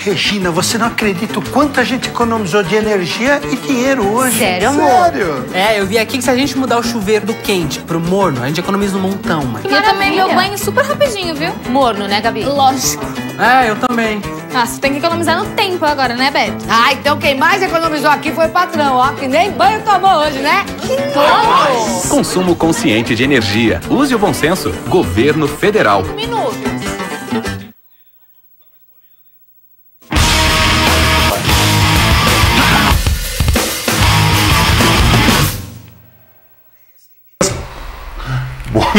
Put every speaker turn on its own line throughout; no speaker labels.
Regina, você não acredita o quanto a gente economizou de energia e dinheiro hoje.
Sério, amor?
Sério?
É, eu vi aqui que se a gente mudar o chuveiro do quente pro morno, a gente economiza um montão, mãe.
E eu também meu banho super rapidinho, viu?
Morno, né, Gabi?
Lógico.
É, eu também.
Ah, você tem que economizar no tempo agora, né, Beto?
Ah, então quem mais economizou aqui foi o patrão, ó. Que nem banho tomou hoje, né?
Consumo consciente de energia. Use o bom senso. Governo Federal.
Minutos.
Boa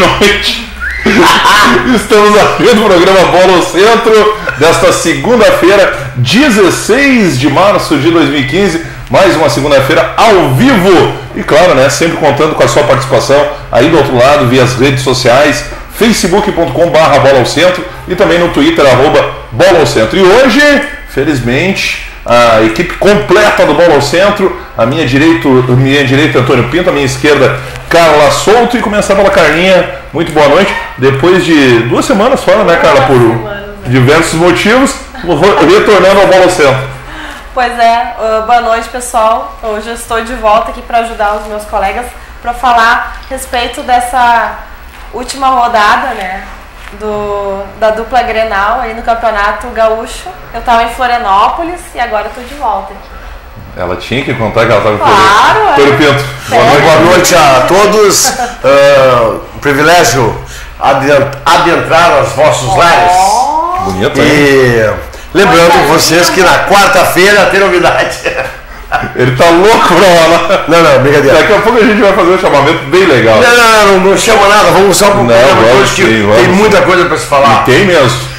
noite. Estamos aqui no programa Bola ao Centro desta segunda-feira, 16 de março de 2015. Mais uma segunda-feira ao vivo. E claro, né, sempre contando com a sua participação aí do outro lado, via as redes sociais, facebook.com barra Bola ao Centro e também no Twitter, arroba Bola ao Centro. E hoje, felizmente, a equipe completa do Bola ao Centro, a minha direita, minha direita Antônio Pinto, a minha esquerda Carla Souto e começar pela Carlinha. Muito boa noite. Depois de duas semanas fora, né, Carla, por diversos motivos, retornando ao Bola ao Centro.
Pois é, uh, boa noite pessoal. Hoje eu estou de volta aqui para ajudar os meus colegas para falar a respeito dessa última rodada, né, do, da dupla Grenal aí no Campeonato Gaúcho. Eu estava em Florianópolis e agora estou de volta aqui.
Ela tinha que contar que ela estava
Claro, é.
Antônio Pinto. Boa noite.
Boa noite a todos. Um privilégio aden- adentrar os vossos lares.
Bonito, hein?
E lembrando vocês que na quarta-feira tem novidade.
Ele tá louco pra falar.
Não, não, brincadeira.
Daqui a pouco a gente vai fazer um chamamento bem legal.
Não, não, não, não chama nada, vamos só pro
Não, vamos sim, vamos
tem
sim.
muita coisa para se falar.
Tem mesmo.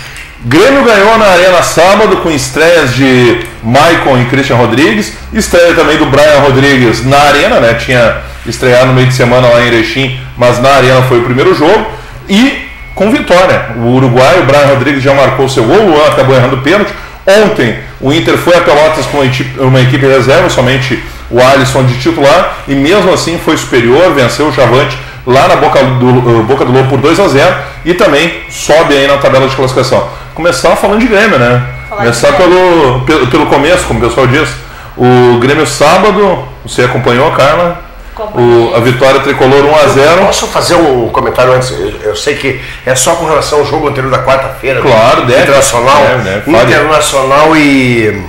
Grêmio ganhou na Arena sábado com estreias de Maicon e Christian Rodrigues. Estreia também do Brian Rodrigues na Arena, né? Tinha estreado no meio de semana lá em Erechim, mas na Arena foi o primeiro jogo. E com vitória. O uruguaio, o Brian Rodrigues já marcou seu gol, o Luan acabou errando o pênalti. Ontem o Inter foi a Pelotas com uma equipe, reserva, somente o Alisson de titular, e mesmo assim foi superior, venceu o Chavante lá na Boca do, uh, Boca do Lobo por 2 a 0 e também sobe aí na tabela de classificação. Começar falando de Grêmio, né?
Falar
Começar pelo, pelo, pelo começo, como o pessoal diz. O Grêmio sábado, você acompanhou, Carla? O, a vitória tricolor 1 a 0
Posso fazer um comentário antes? Eu, eu sei que é só com relação ao jogo anterior da quarta-feira. né?
Claro, deve.
Internacional.
Deve, deve.
Internacional e.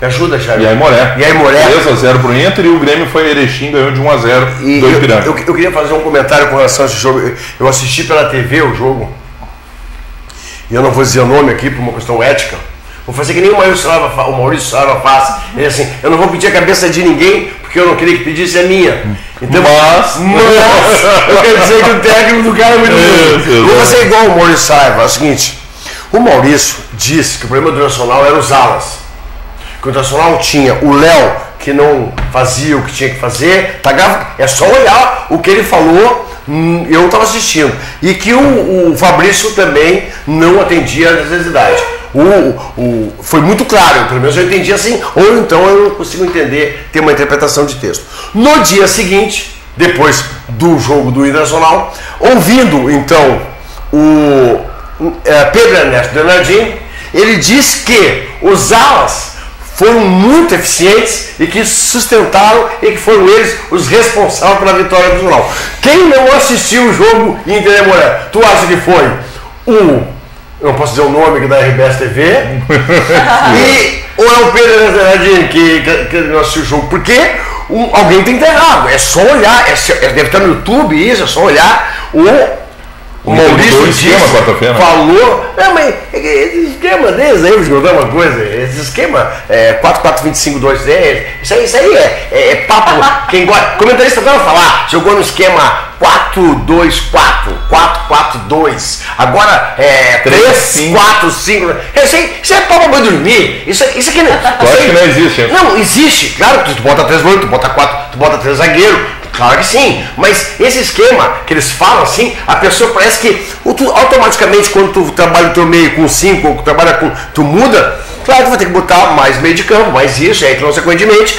Me ajuda, Jair.
E aí Moré.
E aí, Moré.
3 a 0 pro Inter e o Grêmio foi a Erechim, ganhou de 1 a 0
E
do
eu,
Ipiranga.
eu, eu queria fazer um comentário com relação a esse jogo. Eu- Eu assisti pela TV o jogo. E eu não vou dizer o nome aqui por uma questão ética. Vou fazer que nem o Maurício Saraiva, fa- o Maurício Saraiva faz. Ele assim, eu não vou pedir a cabeça de ninguém, porque eu não queria que pedisse a minha. Então,
Mas-
mas eu quero dizer que o técnico do cara é muito bom. Vou
exato.
fazer igual o Maurício Saraiva. É o seguinte, o Maurício disse que o problema do Nacional era os alas que o Internacional tinha o Léo que não fazia o que tinha que fazer, pagava, é só olhar o que ele falou, hum, eu estava assistindo. E que o, o Fabrício também não atendia às necessidades. O, o, foi muito claro, pelo menos eu entendi assim, ou então eu não consigo entender, ter uma interpretação de texto. No dia seguinte, depois do jogo do Internacional, ouvindo então o é, Pedro Ernesto Bernardini, ele diz que os alas foram muito eficientes e que sustentaram e que foram eles os responsáveis pela vitória do Jornal. Quem não assistiu o jogo Inter Moré, tu acha que foi o, eu não posso dizer o nome que da RBS TV, e ou é o Pedro Bernardini que, que, que não assistiu o jogo? Porque um- alguém tem que errado, é só olhar, é, é- deve estar no YouTube isso, é só olhar o o Maurício disse,
quarta-feira.
falou. Não, mas é esse esquema deles aí, vou te contar uma coisa. Esse esquema é 4-4-25-2-10, isso aí, isso aí é, é, é papo. Quem gosta. Comentarista vai falar, jogou no esquema 4-2-4, 4-4-2. Agora é 3-4-5. Isso aí, isso é papo pra dormir. Isso, isso aqui não.
Que não existe.
Não, existe. Claro que tu bota três goleiros, tu bota quatro, tu bota três zagueiros. Claro que sim. Mas esse esquema que eles falam assim, a pessoa parece que automaticamente quando tu trabalha o teu meio com cinco, ou tu trabalha com. tu muda, Claro que vai ter que botar mais meio de campo, mais isso, e aí consequentemente,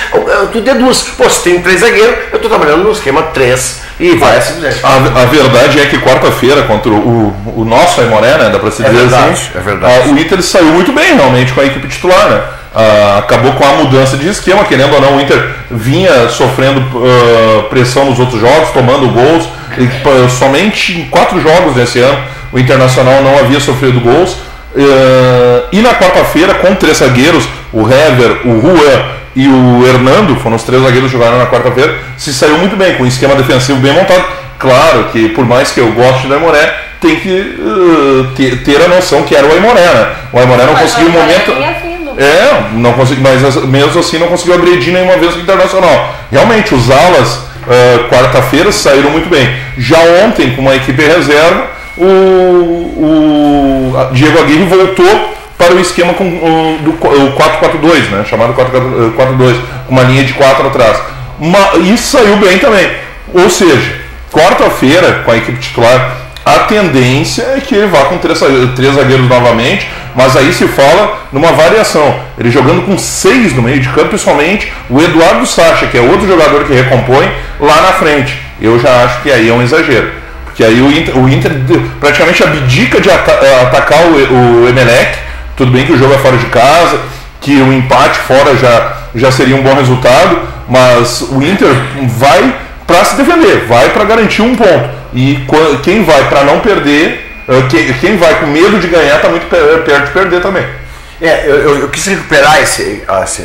tu deduz. Pô, se tem três zagueiros, eu estou trabalhando no esquema 3 e vai assim.
A, a verdade é que quarta-feira, contra o, o nosso Aimoré, né? Dá pra se
É
dizer
verdade,
assim.
é verdade.
ah, o Inter saiu muito bem, realmente, com a equipe titular, né? Ah, acabou com a mudança de esquema, querendo ou não, o Inter vinha sofrendo ah, pressão nos outros jogos, tomando gols. E, pá, somente em quatro jogos desse ano o Internacional não havia sofrido gols. Ah, e na quarta-feira, com três zagueiros, o Hever, o Juan e o Hernando, foram os três zagueiros que jogaram na quarta-feira, se saiu muito bem, com um esquema defensivo bem montado. Claro que, por mais que eu goste do Aimoré, tem que uh, ter, ter a noção que era o Aimoré, né? O Aimoré não conseguiu
o
momento. É, não consegui, mas as- mesmo assim não conseguiu agredir nenhuma vez o Internacional. Realmente, os alas, uh, quarta-feira, saíram muito bem. Já ontem, com uma equipe reserva, o, o Diego Aguirre voltou para o esquema com, do qu- o 4-4-2, né? chamado 4-4-2, com uma linha de 4 atrás. E saiu bem também. Ou seja, quarta-feira, com a equipe titular, a tendência é que ele vá com três, três zagueiros novamente, mas aí se fala numa variação. Ele jogando com seis no meio de campo, principalmente o Eduardo Sacha, que é outro jogador que recompõe, lá na frente. Eu já acho que aí é um exagero. Porque aí o Inter, o Inter praticamente abdica de ata- eh, atacar o, o Emelec. Tudo bem que o jogo é fora de casa, que o empate fora já, já seria um bom resultado, mas o Inter vai para se defender, vai para garantir um ponto. E quem vai para não perder, eh, quem, vai com medo de ganhar, está muito pe- perto de perder também.
É, eu, eu- eu quis recuperar esse,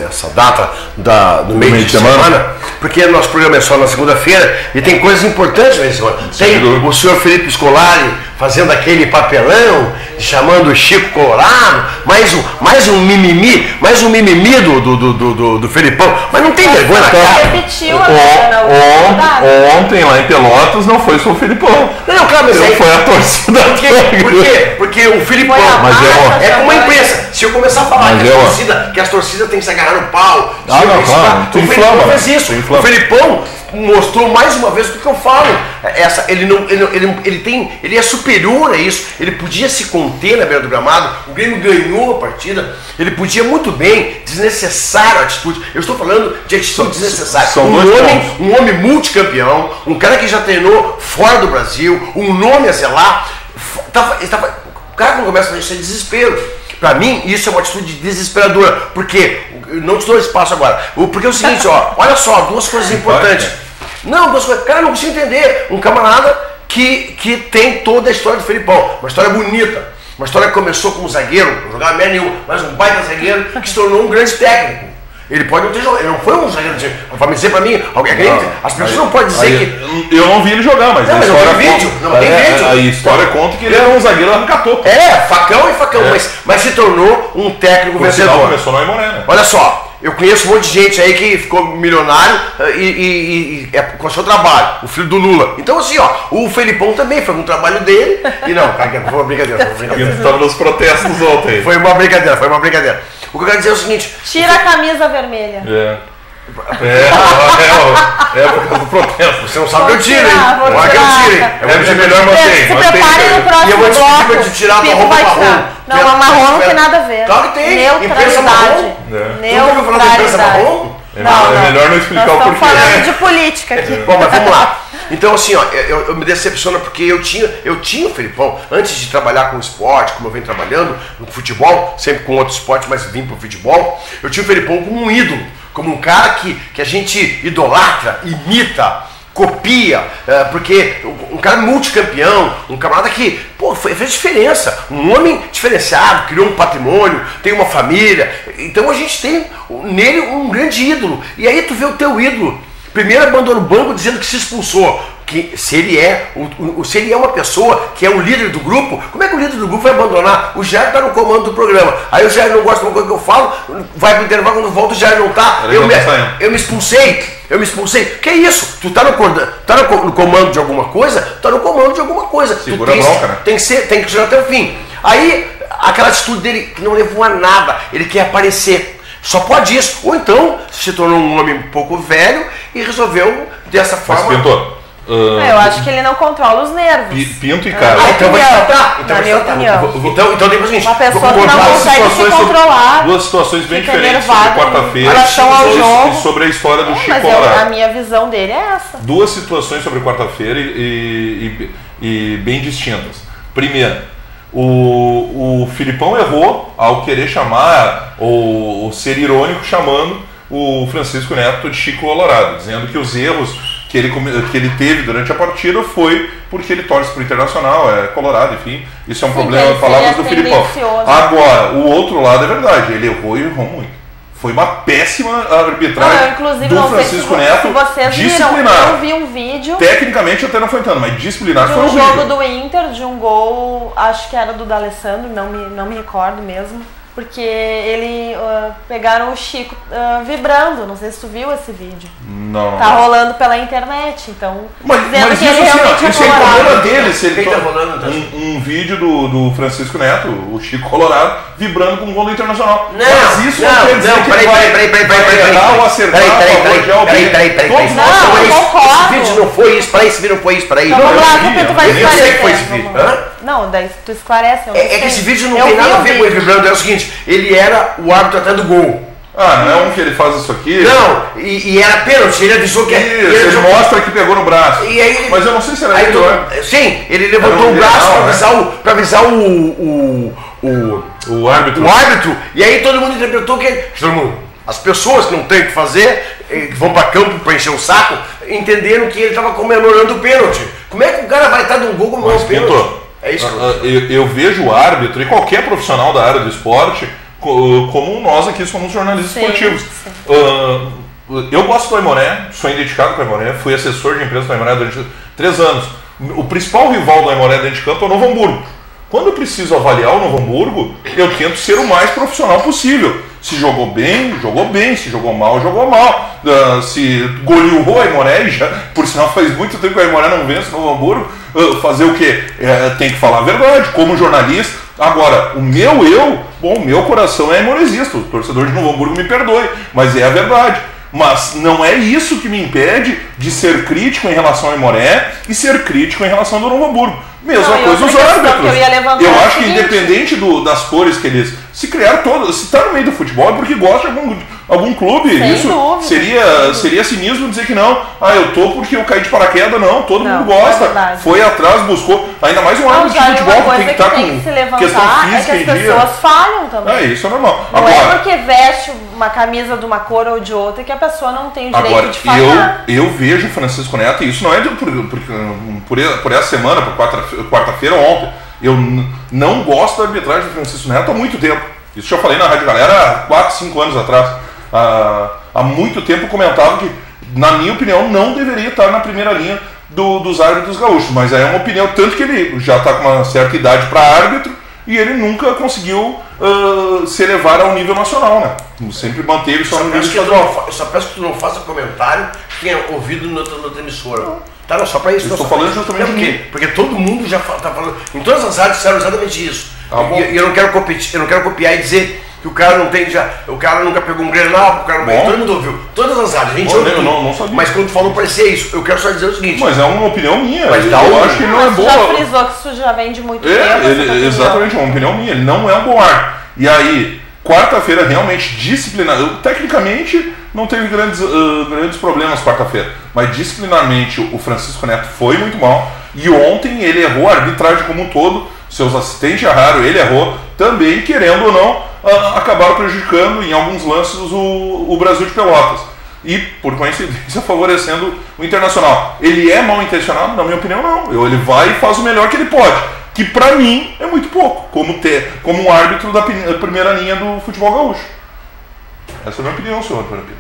essa data da, do meio,
meio
de semana,
semana,
porque nosso programa é só na segunda-feira e tem coisas importantes na semana. Tem o senhor Felipe Scolari fazendo aquele papelão, chamando o Chico Colorado, mais um, mais um mimimi, mais um mimimi do, do, do, do, do- do Felipão. Mas não tem vergonha na cara.
Repetiu rodada.
On- ontem lá em Pelotas não foi só o Filipão.
Não, não, claro, mas aí...
Foi a torcida.
Por quê? Por quê? Porque o Filipão.
A
Mas é,
É como a imprensa. Se eu começar a falar que,
é,
a
ó.
torcida, que as torcidas têm que se agarrar no pau, se
Ah,
eu
não, claro. Tu
o Felipão
inflama,
fez isso.
Inflama.
O Felipão mostrou mais uma vez o que eu falo. Essa, ele, não, ele, ele, ele, tem, ele é superior a isso. Ele podia se conter na beira do gramado. O Grêmio ganhou a partida. Ele podia muito bem, desnecessário a atitude. Eu estou falando de atitude desnecessária. um, homem, um homem multicampeão, um cara que já treinou fora do Brasil, um nome a zelar. Tava- tava- o cara começa a isso é desespero. Pra mim, isso é uma atitude desesperadora. Porque, não te dou espaço agora. Porque é o seguinte, ó, olha só, duas coisas importantes. Não, duas coisas. Cara, não consigo entender. Um camarada que, que tem toda a história do Felipão. Uma história bonita. Uma história que começou como zagueiro, não jogava merda nenhuma, mas um baita zagueiro que se tornou um grande técnico. Ele pode não ter jogado, ele não foi um zagueiro de. Dizer pra mim, alguém, alguém- as pessoas não podem dizer
Aí,
que.
Eu não vi ele jogar, mas
Não, mas não tem vídeo,
conta-
não tem
é,
vídeo.
A história conta que ele era um zagueiro arrancatoco.
É, facão e facão, mas, mas se tornou um técnico
Por sinal,
vencedor.
começou no Aimoré, né?
Olha só, eu conheço um monte de gente aí que ficou milionário eh, e, e- e- é com o seu trabalho, o filho do Lula. Então, assim, ó, o Felipão também foi o trabalho dele. E não, cara, foi uma brincadeira, foi uma brincadeira.
Estava nos protestos ontem.
Foi uma brincadeira, foi uma brincadeira. O que eu quero dizer é o seguinte:
Tira a camisa vermelha.
É. É, é, é por causa do protesto.
você não sabe que eu tiro, hein?
vou
Olha que eu hein? Eu vou
É melhor manter.
Se
mantém,
preparem no
cara.
próximo
E eu vou te pedir pra te tirar a tua
Pipo
roupa marrom.
tirar. Não,
Tu é-
a marrom não
é-
tem nada a ver.
Claro que tem. Imprensa marrom.
Neutralidade.
Tu nunca ouviu falar da imprensa
Neutralidade.
marrom?
É
Não,
melhor-
não.
é melhor não explicar o
estamos
porquê.
falando de política aqui.
Bom, mas vamos lá. Então, assim, ó, eu, eu me decepciono porque eu tinha, eu tinha o Felipão, antes de trabalhar com esporte, como eu venho trabalhando, no futebol, sempre com outro esporte, mas vim pro futebol, eu tinha o Felipão como um ídolo, como um cara que, que a gente idolatra, imita, copia, eh, porque um cara multicampeão, um camarada que pô, fez diferença, um homem diferenciado, criou um patrimônio, tem uma família, então a gente tem nele um grande ídolo. E aí tu vê o teu ídolo Primeiro abandona o banco dizendo que se expulsou. Que se ele é, o, o- se ele é uma pessoa que é o líder do grupo, como é que o líder do grupo vai abandonar? O Jair está no comando do programa. Aí o Jair não gosta de uma coisa que eu falo, vai pro intervalo quando volta, o Jair não tá.
Ele
Eu
não
me, eu me expulsei. Eu me expulsei. Que isso? Tu tá no, tá no, co- no comando de alguma coisa? Tá no comando de alguma coisa.
Segura
tu tem,
a né?
tem que ser, tem que chegar até o fim. Aí, aquela atitude dele que não levou a nada, ele quer aparecer. Só pode isso. Ou então se tornou um homem um pouco velho e resolveu dessa
Mas
forma.
pintou. ah,
É, Eu acho que ele não controla os nervos.
Pi- Pinto e cara.
Ah, então vai tratar. Então
Na
vai
minha
tratar.
opinião.
Então, então tipo assim,
Uma pessoa que não consegue se
situações sobre-
controlar,
duas situações bem diferentes sobre
nervado
quarta-feira e- e sobre a história do
É,
Chico
mas eu- a minha visão dele é essa.
duas situações sobre quarta-feira e, e- e bem distintas. Primeiro, o, o Filipão errou ao querer chamar, ou, ou ser irônico, chamando o Francisco Neto de Chico Colorado, dizendo que os erros que ele, que ele teve durante a partida foi porque ele torce para o Internacional, é colorado, enfim. Isso é um
Sim,
problema, palavras
seria
do Filipão. Agora, o outro lado é verdade, ele errou e errou muito. Foi uma péssima arbitragem
inclusive,
do
se,
Francisco
vo-
Neto
se vocês viram,
disciplinar.
eu vi um vídeo
Tecnicamente até não foi tanto, mas disciplinar foi
um jogo do Inter, de um gol, acho que era do D'Alessandro, não me, não me recordo mesmo. Porque ele ah, pegaram o Chico ah, vibrando, não sei se tu viu esse vídeo.
Não.
Tá rolando pela internet, então.
Mas,
dizendo
mas
que
isso,
ele
assim, ó,
realmente
isso é
é colorado.
problema dele. Se ele
tá rolando, então?
um, um vídeo do, do Francisco Neto, o Chico Colorado, vibrando com o gol do Internacional.
Não,
mas isso não,
não,
quer dizer
não,
que
peraí,
ele vai,
peraí, peraí, peraí, peraí, peraí.
ou acertar
Peraí, peraí, peraí, peraí, peraí, peraí, peraí.
nós
Não,
Não,
somos
eu
esse-
concordo.
Esse vídeo não foi isso, peraí, esse vídeo não foi isso, peraí.
Então
Não,
vamos
eu
lá,
vi,
Pedro, tu
eu
vai
vi.
Eu sei
esclarecer.
que foi esse
vamos
vídeo.
Não, daí tu esclarece. não
É, é que esse vídeo não
Eu
tem nada a ver com ele vibrando. É o seguinte, ele era o árbitro até do gol.
Ah, não é um que ele faz isso aqui?
Não, e, e era pênalti, ele avisou que
Isso,
ele
ele mostra que pegou no braço.
E aí,
Mas eu não sei se era
aí
ele ou é.
Sim, ele levantou
um
o braço para
né?
avisar, o, pra avisar o, o, o,
O árbitro.
o árbitro, e aí todo mundo interpretou que todo mundo, as pessoas que não têm o que fazer, eh, que vão para campo para encher o saco, entenderam que ele estava comemorando o pênalti. Como é que o cara vai estar de um gol comemorando
Mas,
o pênalti? É isso.
ah, ah, eu, eu vejo o árbitro e qualquer profissional da área do esporte co- como nós aqui somos jornalistas
Sim,
esportivos.
sim.
Ah, eu gosto do Aimoré, sou identificado com o Aimoré, fui assessor de empresa do Aimoré durante três anos. O principal rival do Aimoré dentro de campo é o Novo Hamburgo. Quando eu preciso avaliar o Novo Hamburgo, eu tento ser o mais profissional possível. Se jogou bem, jogou bem. Se jogou mal, jogou mal. Ah, se goleou o Aimoré, já, por sinal faz muito tempo que o Aimoré não vence o Novo Hamburgo, ah, fazer o quê? É, tem que falar a verdade, como jornalista. Agora, o meu eu, bom, o meu coração é aimoresista. O torcedor de Novo Hamburgo me perdoe, mas é a verdade. Mas não é isso que me impede de ser crítico em relação ao Imoré e ser crítico em relação ao Novo Hamburgo. Mesma
Não,
coisa os árbitros.
eu
Eu
é
acho que independente do- das cores que eles se criaram todos, se está no meio do futebol é porque gosta de algum, algum clube.
Sem
isso
dúvida,
seria, seria cinismo dizer que não, ah, eu tô porque eu caí de paraquedas, não, todo
Não,
mundo
é
gosta.
verdade.
Foi atrás, buscou. Ainda mais um árbitro de futebol que tem que
que
estar
tem que se
com questão
levantar é que
física
as
em dia.
pessoas falham também.
É, isso é normal.
Não é
Agora,
porque veste uma camisa de uma cor ou de outra que a pessoa não tem o direito
Agora,
de falar.
eu, eu vejo o Francisco Neto, e isso não é de, por, por, por, por essa semana, por quarta- quarta-feira ou ontem. Eu não gosto da arbitragem do Francisco Neto há muito tempo. Isso já falei na Rádio Galera há 4, 5 anos atrás. Ah, há muito tempo eu comentava que, na minha opinião, não deveria estar na primeira linha do- dos árbitros gaúchos. Mas é uma opinião, tanto que ele já está com uma certa idade para árbitro e ele nunca conseguiu ah, se elevar ao nível nacional, né? Sempre manteve só no nível estadual.
não, eu só peço que tu não faça comentário que tenha ouvido no outro emissora. Tá, não, só pra isso.
Eu estou falando justamente
É porque,
de mim.
porque todo mundo já fa- tá falando. Em todas as rádios disseram exatamente isso.
Bom.
e eu não quero competir, eu não quero copiar e dizer que o cara não tem já. O cara nunca pegou um grenal, o cara não. Todo mundo ouviu. Todas as rádios, a gente
Bom,
ouve
eu não- não sabia.
Mas quando tu falou parecia isso. Eu quero só dizer o seguinte.
Mas é uma opinião minha.
Mas
eu
dá um-
acho que não é
tu já
boa.
frisou que isso já vem de muito tempo.
É,
essa
ele- exatamente, é uma opinião minha. Ele não é um bom ar. E aí, quarta-feira realmente disciplinado. Tecnicamente não teve grandes, ah, grandes problemas quarta-feira. Mas disciplinarmente o Francisco Neto foi muito mal. E ontem ele errou a arbitragem como um todo. Seus assistentes erraram, ele errou. Também, querendo ou não, ah, acabaram prejudicando em alguns lances o, o Brasil de Pelotas. E, por coincidência, favorecendo o Internacional. Ele é mal intencionado? Na minha opinião, não. Ele vai e faz o melhor que ele pode. Que pra mim é muito pouco, como, ter, como um árbitro da prim- primeira linha do futebol gaúcho. Essa é a minha opinião, senhor Antônio Pinto.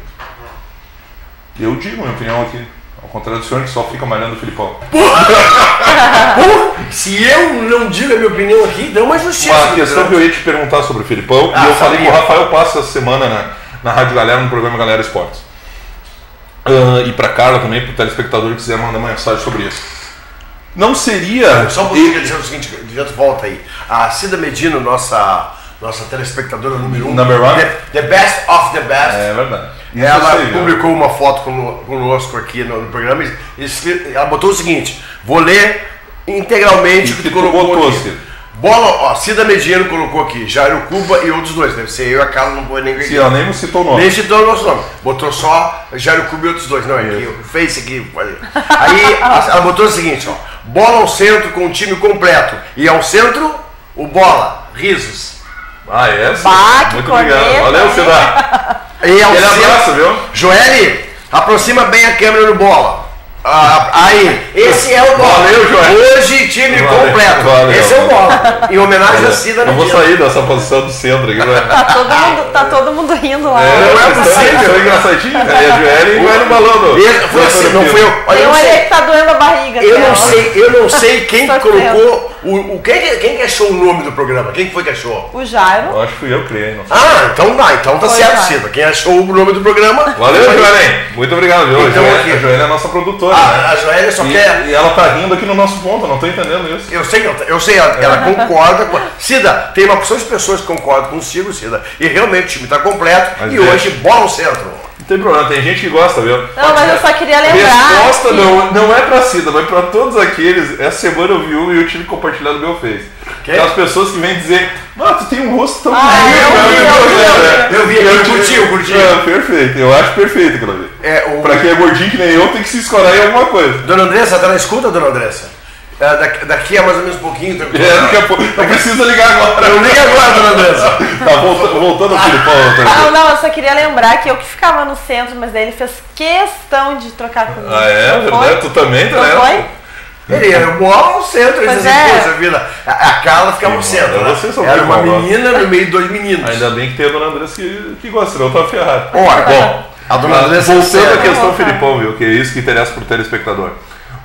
Eu digo minha opinião aqui. Ao contrário do senhor que só fica malhando o Filipão.
Se eu não digo a minha opinião aqui, dá uma justiça.
Uma questão que eu ia te perguntar sobre o Filipão,
Ah,
e eu falei com o Rafael Passa essa semana na, na Rádio Galera, no programa Galera Esportes. Ah, e pra Carla também, pro telespectador que quiser mandar uma mensagem sobre isso. Não seria.
Só um pouquinho, dizer o seguinte, já volta aí. A Cida Medina, nossa, nossa telespectadora número um.
Number one?
The, the best of the best.
É verdade.
Ela
viu?
publicou uma foto cono- conosco aqui no, no programa e ela botou o seguinte: vou ler integralmente o que
que
tu colocou
botou,
aqui.
Cida?
Bola, ó, Cida Mediano colocou aqui, Jairo Cuba e outros dois. Deve ser eu e a Carla, não foi nem
Sim, ela nem citou o nome.
nem citou o nosso nome. Botou só Jairo Cuba e outros dois. Não, é aqui, o Face aqui. Aí ela botou o seguinte, ó. Bola ao centro com o time completo. E ao centro, o bola. Risos.
Ah, é? sim.
Bah, que
Muito obrigado. Valeu,
hein?
Cida.
E ao
Aquele
centro-
abraço, viu?
Joeli, aproxima bem a câmera no bola. Ah, aí, esse é o bola.
Valeu, Joeli.
Hoje, time
Valeu,
completo.
valeu.
Esse é o bola. Em homenagem a Cida
Eu vou
Mediano.
sair dessa posição do centro aqui, né?
Tá todo mundo, tá todo mundo rindo lá.
É,
Não é possível.
vocês são engraçadinhos, cara. E a Joelly vai no balão.
foi assim, não foi eu. Olha,
Tem um
não
que tá doendo a barriga.
Eu
até,
não sei, eu não sei quem colocou o, o quem, que- quem que achou o nome do programa? Quem que foi que achou?
O Jairo.
Eu acho que fui eu que criei, não sei.
Ah, então dá, então tá
Foi,
certo. Cida. Quem achou o nome do programa?
Valeu, Joelly. Muito obrigado, viu?
Então,
a
aqui.
a Joelly é a nossa produtora. né?
Ah, a Joélia só
E,
quer.
e ela tá rindo aqui no nosso ponto, eu não tô entendendo isso.
Eu sei, que ela- eu sei, ela, ela concorda com. Cida, tem uma porção de pessoas que concordam consigo, Cida. E realmente o time tá completo.
Mas
e
é.
hoje, bola ao centro.
Não tem problema, tem gente que gosta, viu?
Não, mas eu só queria
A
lembrar.
resposta
que-
não, não é pra Cida, mas pra todos aqueles. Essa semana eu vi um e eu tive que compartilhar no meu Face.
Quem?
Aquelas pessoas que vêm dizer, ah, tu tem um rosto tão
Ah,
bonito,
eu
né?"
vi, eu vi,
eu vi, eu vi, curtiu, curtiu.
É, perfeito, eu acho perfeito aquilo ali.
É, o-
Pra quem é gordinho que nem eu, tem que se escorar em alguma coisa.
Dona Andressa, tá na escuta, dona Andressa? É, daqui, daqui a mais ou menos um pouquinho. Tá...
É, daqui a pouco. Não precisa ligar agora.
Não liga agora, dona Andressa.
Tá, voltando, voltando ao Filipão,
Não,
Antônio.
não, eu só queria lembrar que eu que ficava no centro, mas daí ele fez questão de trocar comigo.
Ah, é?
Não
Verdade?
foi?
Tu também, tá
Não
né?
foi?
Ele era bola ao centro, ele
Pois
dizia,
é.
poxa vida. A, a Carla ficava no centro. né? Era uma menina no meio de dois meninos.
Ainda bem que tem a dona Andressa que, que gosta, senão eu tava ferrado.
Olha,
Bom,
a dona Andressa é
voltando à questão. Filipão, viu? Que é isso que interessa pro telespectador.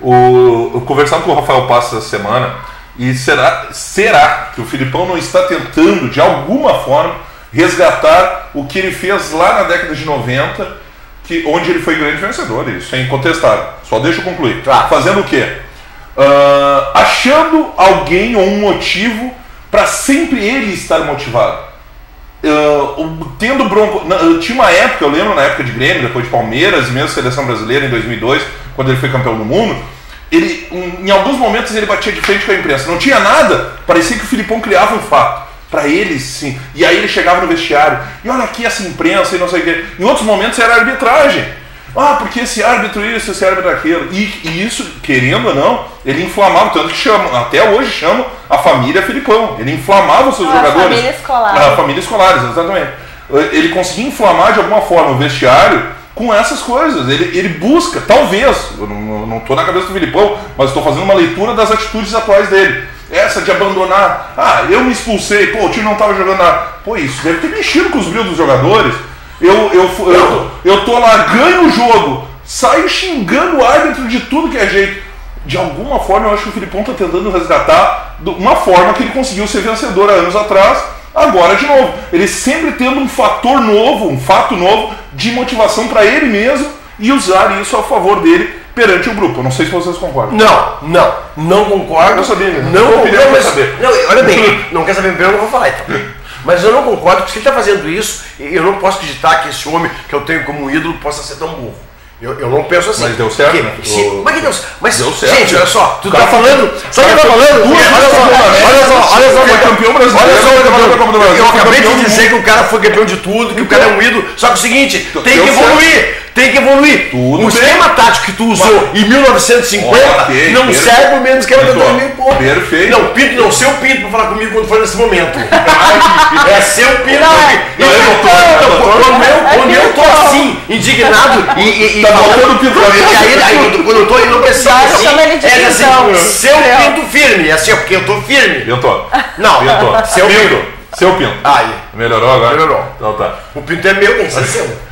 O, eu conversava com o Rafael Passos essa semana e será, será que o Filipão não está tentando, de alguma forma, resgatar o que ele fez lá na década de 90, que, onde ele foi grande vencedor, isso é incontestável. Só deixa eu concluir.
Tá.
Fazendo o quê? Ah, achando alguém ou um motivo para sempre ele estar motivado. O- tendo bronco. tinha uma época, eu lembro na época de Grêmio, depois de Palmeiras mesmo seleção brasileira em 2002, quando ele foi campeão do mundo. Ele, um, em alguns momentos ele batia de frente com a imprensa. Não tinha nada, parecia que o Filipão criava um fato. Para ele, sim. E aí ele chegava no vestiário, e olha aqui essa imprensa e não sei o quê. Em outros momentos era arbitragem. Ah, porque esse árbitro isso, esse árbitro aquilo. E, e isso, querendo ou não, ele inflamava, tanto que chama, até hoje chama a família Filipão. Ele inflamava os seus
Ah, a
jogadores.
família escolar.
A família escolares, exatamente. Ele conseguia inflamar de alguma forma o vestiário com essas coisas. Ele, ele busca, talvez, eu não, tô na cabeça do Filipão, mas estou fazendo uma leitura das atitudes atuais dele. Essa de abandonar, ah, eu me expulsei, pô, o time não estava jogando nada. Pô, isso deve ter mexido com os brilhos dos jogadores. Eu, eu, eu, eu tô lá, ganho o jogo, saio xingando o árbitro de tudo que é jeito. De alguma forma, eu acho que o Filipão está tentando resgatar uma forma que ele conseguiu ser vencedor há anos atrás, agora de novo. Ele sempre tendo um fator novo, um fato novo de motivação para ele mesmo e usar isso a favor dele perante o grupo. Eu não sei se vocês concordam.
Não, não, não concordo.
Eu sabia, né?
Não, não,
eu
mas, não, olha bem, não quer saber opinião, eu não vou falar então. Mas eu não concordo, porque se ele está fazendo isso, eu não posso acreditar que esse homem que eu tenho como ídolo possa ser tão burro. Eu, eu não penso assim.
Mas deu certo,
Porque
né?
se-
O-
é que deu certo? Mas,
Deu certo.
gente, olha só, tu
O cara
tá falando. Sabe o que
foi
falando?
duas
Olha só,
campeão da
olha só, olha só.
Foi campeão brasileiro,
Olha só,
da Copa do
falando.
Brasil,
Eu
foi
acabei de dizer que o cara foi campeão de tudo, que o cara é um ídolo. Só que é o seguinte, tem que evoluir. Tem que evoluir.
Tudo
o
bem.
esquema tático que tu usou em 1950
Ok,
não
perfeito.
serve o mesmo esquema de
Muito bom.
2000 e pouco.
Perfeito.
Não, Pinto, não, seu Pinto pra falar comigo quando for nesse momento. é seu Pinto.
Não, é-
Não, eu
é
tô- não,
doutor.
Quando eu, quando eu tô
É Pinto.
assim, indignado e. e, e
Tá botando o Pinto pra mim.
E aí, aí, quando- quando eu tô enlouquecido assim,
de
é assim, seu Pinto firme. É assim, ó, porque eu tô firme.
Pinto.
Não,
Pinto.
seu Pinto.
Pinto. Seu Pinto.
Aí,
Melhorou agora?
Melhorou.
Então tá.
o Pinto é meu, tem que ser seu.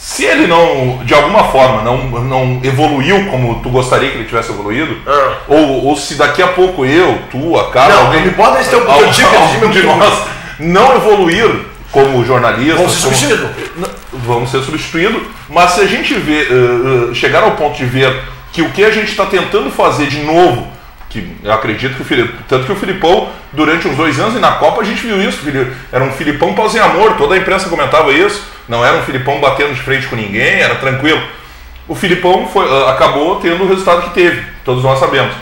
Se ele não, de alguma forma, não, não evoluiu como tu gostaria que ele tivesse evoluído,
Ah.
ou, ou se daqui a pouco eu, tu, a Carla,
Não,
alguém,
não teu
algum-
teu ticket de
nós não evoluir como jornalista,
Vamos ser substituídos.
Vamos ser substituídos, mas se a gente ver, eh, eh, chegar ao ponto de ver que o que a gente está tentando fazer de novo, que eu acredito que o Filipão, tanto que o Filipão, durante uns dois anos e na Copa a gente viu isso, era um Filipão e amor, toda a imprensa comentava isso, não era um Filipão batendo de frente com ninguém, era tranquilo. O Filipão foi, ah, acabou tendo o resultado que teve, todos nós sabemos.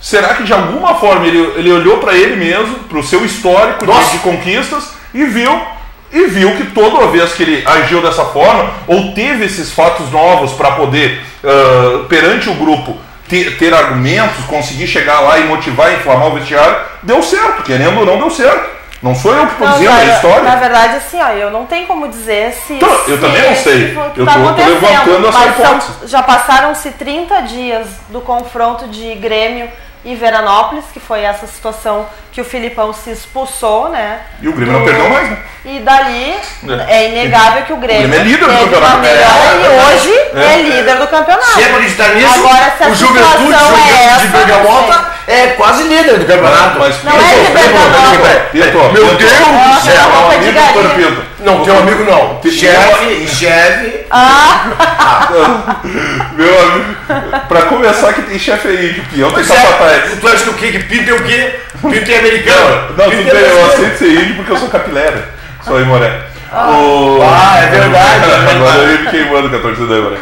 Será que de alguma forma ele, ele olhou para ele mesmo, para o seu histórico de, de conquistas e viu e viu que toda vez que ele agiu dessa forma ou teve esses fatos novos para poder ah, perante o grupo ter, ter argumentos, conseguir chegar lá e motivar e inflamar o vestiário, deu certo, querendo ou não deu certo. Não sou eu que estou dizendo, é a história.
Na verdade, assim, ó, eu não tenho como dizer se.
Então, eu
se
também não sei. Eu
tá acontecendo,
levantando essa hipótese.
já passaram-se 30 dias do confronto de Grêmio e Veranópolis, que foi essa situação que o Filipão se expulsou, né?
E o Grêmio não
do-
perdeu mais, né?
E dali
É.
é, inegável que o Grêmio,
Grêmio é líder do campeonato.
É,
e
é
hoje é,
É.
líder do campeonato.
Se acreditar nisso,
Agora, se a
o Juventude,
é essa,
de Bergamota é quase líder do campeonato.
Mas,
Não é.
Pinto, Pinto,
Meu Deus do céu!
não, de
Pinto.
Não, teu amigo não. Chefe, chefe.
Meu amigo, pra começar que tem chefe aí de peão, tem
é,
capataz.
tu acha que o quê? Que Pinto é o quê? Pinto é americano.
Não, tudo bem, eu
brasileiro.
aceito ser índio porque eu sou capilera. Sou aí, Moré. O-
Ah, é verdade.
Agora eu me queimando com a torcida aí, Moré.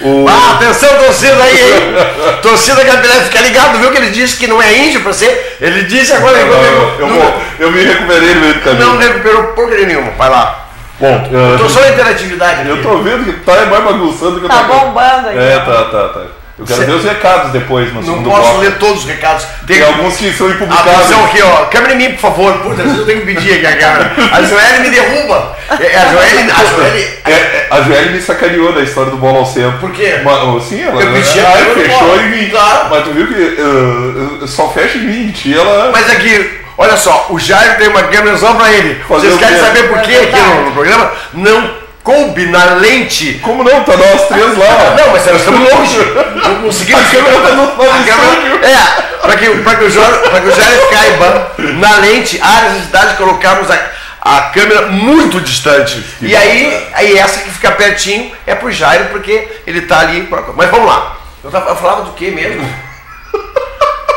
O...
Ah, atenção, torcida aí, hein? torcida Gabriel, fica ligado, viu que ele disse que não é índio pra você? Ele disse agora
Não,
que
eu, eu, vou- eu me recuperei no meio do caminho.
não recuperou porcaria nenhuma. Vai lá.
Bom, eu,
Tô só na interatividade aqui.
eu tô vendo que tá mais bagunçando que eu
Tá
tô
bombando aí.
É, tá, tá, tá. Eu quero
Cê-
ver os recados depois no
Não posso
bloco.
ler todos os recados. Tem,
Tem alguns que são impublicáveis.
Atenção aqui, ó. Câmera em mim, por favor. Puta, eu tenho que pedir aqui a câmera. A Joelle me derruba. É, A Joelle. A Joelle.
É, é, a Joelle me sacaneou da história do bola ao centro.
Por quê?
Mas, sim, ela
Eu pedi a
ela
câmera do
fechou em 20.
Claro.
Mas tu viu que uh, só fecha em 20. E ela.
Mas aqui, olha só, o Jair tem uma câmera só pra ele.
Fazer
Vocês querem
quê?
saber por quê
É
aqui no, no programa? Não coube na lente.
Como não? Tá nós três lá.
Não, mas nós estamos longe. Não conseguimos.
A câmera tá no- no
A câmera-. É, para que, pra que o Jair, pra que o Jair caiba na lente, há necessidade de colocarmos a, a câmera muito distante. E aí, aí essa que fica pertinho é pro Jair, porque ele tá ali. Mas vamos lá. Eu, tava, eu falava do que mesmo?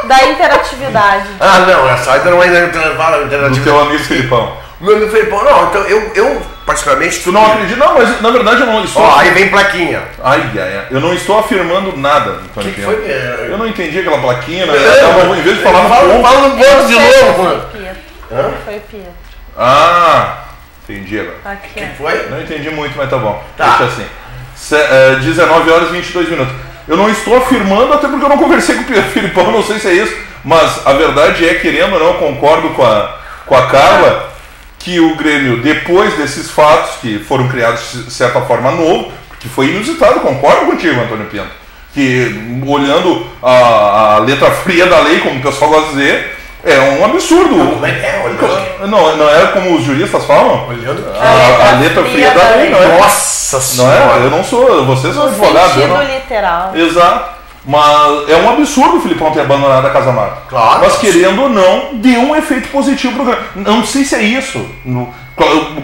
Da interatividade.
Ah, não, essa ainda não é fala
Do teu amigo Filipão.
Meu amigo Felipão, não, então eu, eu particularmente.
Tu não acredita? Não, mas na verdade eu não estou.
Ó, aí vem plaquinha.
Ai, ai, ai. Eu não estou afirmando nada,
O
Antônio
que, que foi? É,
Eu não entendi aquela plaquinha, né?
É.
Ela, em vez de falar no
Fala,
ponto.
fala no ponto de
Foi
novo.
o
mano.
Pietro. Foi o Pietro.
Ah, entendi agora.
Aqui,
O que foi?
Não entendi muito, mas tá bom.
Tá.
Deixa assim. Se, eh, 19 horas e 22 minutos. Eu não estou afirmando, até porque eu não conversei com o Filipão, não sei se é isso, mas a verdade é, querendo ou não, eu concordo com a, com a Carla, que o Grêmio, depois desses fatos que foram criados de certa forma novo, que foi inusitado, concordo contigo, Antônio Pinto, que olhando a, a letra fria da lei, como o pessoal gosta de dizer, é um absurdo.
Como é que é? Olhando.
Não, não é como os juristas falam?
Olhando.
A, a letra fria da lei, não é?
Nossa
Não
senhora.
é? Eu não sou. Vocês são advogados, eu
sentido
não.
literal.
Exato. Mas é um absurdo o Filipão ter abandonado a Casa Mata.
Claro.
Mas querendo ou não, deu um efeito positivo pro programa. Não sei se é isso.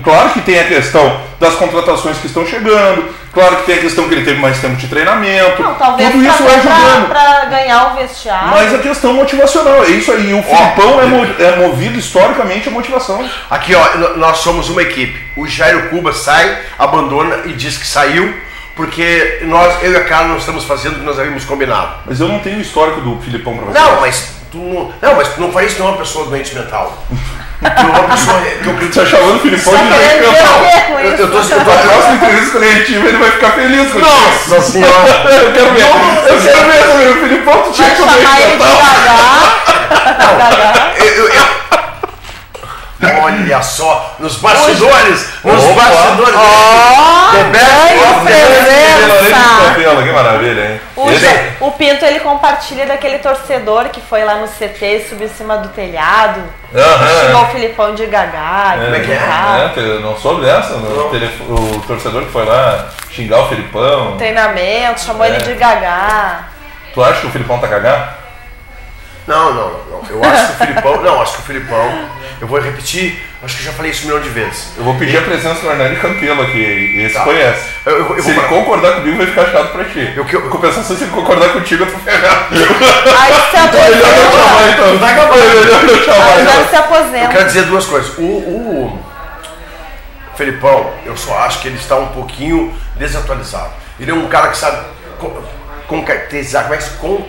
Claro que tem a questão das contratações que estão chegando. Claro que tem a questão que ele teve mais tempo de treinamento.
Não, talvez
Tudo isso vai ajudando.
pra ganhar o vestiário.
Mas a questão motivacional, é isso aí. O Filipão é, mo- é movido historicamente a motivação.
Aqui, ó, nós somos uma equipe. O Jairo Cuba sai, abandona e diz que saiu, porque nós, eu e a Carla, não estamos fazendo o que nós havíamos combinado.
Mas eu não tenho o histórico do Filipão pra você.
Não, mas tu não. Não, mas tu não faz isso, não é uma pessoa doente mental. Que acredito.
Você tá chamando o Filipão de
o com
Eu,
isso?
eu tô,
Na
tô,
próxima entrevista coletiva ele vai ficar feliz com
Nossa senhora!
Eu quero ver. Eu quero ver. O Filipão tu tinha que comer
chamar ele de
mental.
Gagá. Gagá.
Eu- eu- eu- Olha só, nos bastidores! Nos
Opa.
bastidores!
Ó,
Roberto,
presença.
Cabelo, que maravilha, hein?
O,
Esse-
o Pinto ele compartilha daquele torcedor que foi lá no CT e subiu em cima do telhado.
Aham.
Xingou o Filipão de Gagá.
Como é que é?
É, não soube dessa? O, telefo- o torcedor que foi lá xingar o Filipão.
Treinamento, chamou
É.
ele de Gagá.
Tu acha que o Filipão tá cagado?
Não, não, não. Eu acho que o Filipão. Não, acho que o Filipão. Eu vou repetir, acho que eu já falei isso um milhão de vezes.
Eu vou pedir a presença do Hernani Campelo aqui, e esse
Tá.
conhece.
Eu- eu- eu
se
vou-
ele concordar comigo, vai ficar chato pra ti.
Eu eu-
compensação, se ele concordar contigo, eu tô ferrado.
Aí se
Melhor não chamar
aposenta.
então.
Vai acabar.
Melhor não chamar
Aí já
então.
se
Eu
aposenta.
quero dizer duas coisas. O, o Felipão, eu só acho que ele está um pouquinho desatualizado. Ele é um cara que sabe co- concretizar, como é que se con,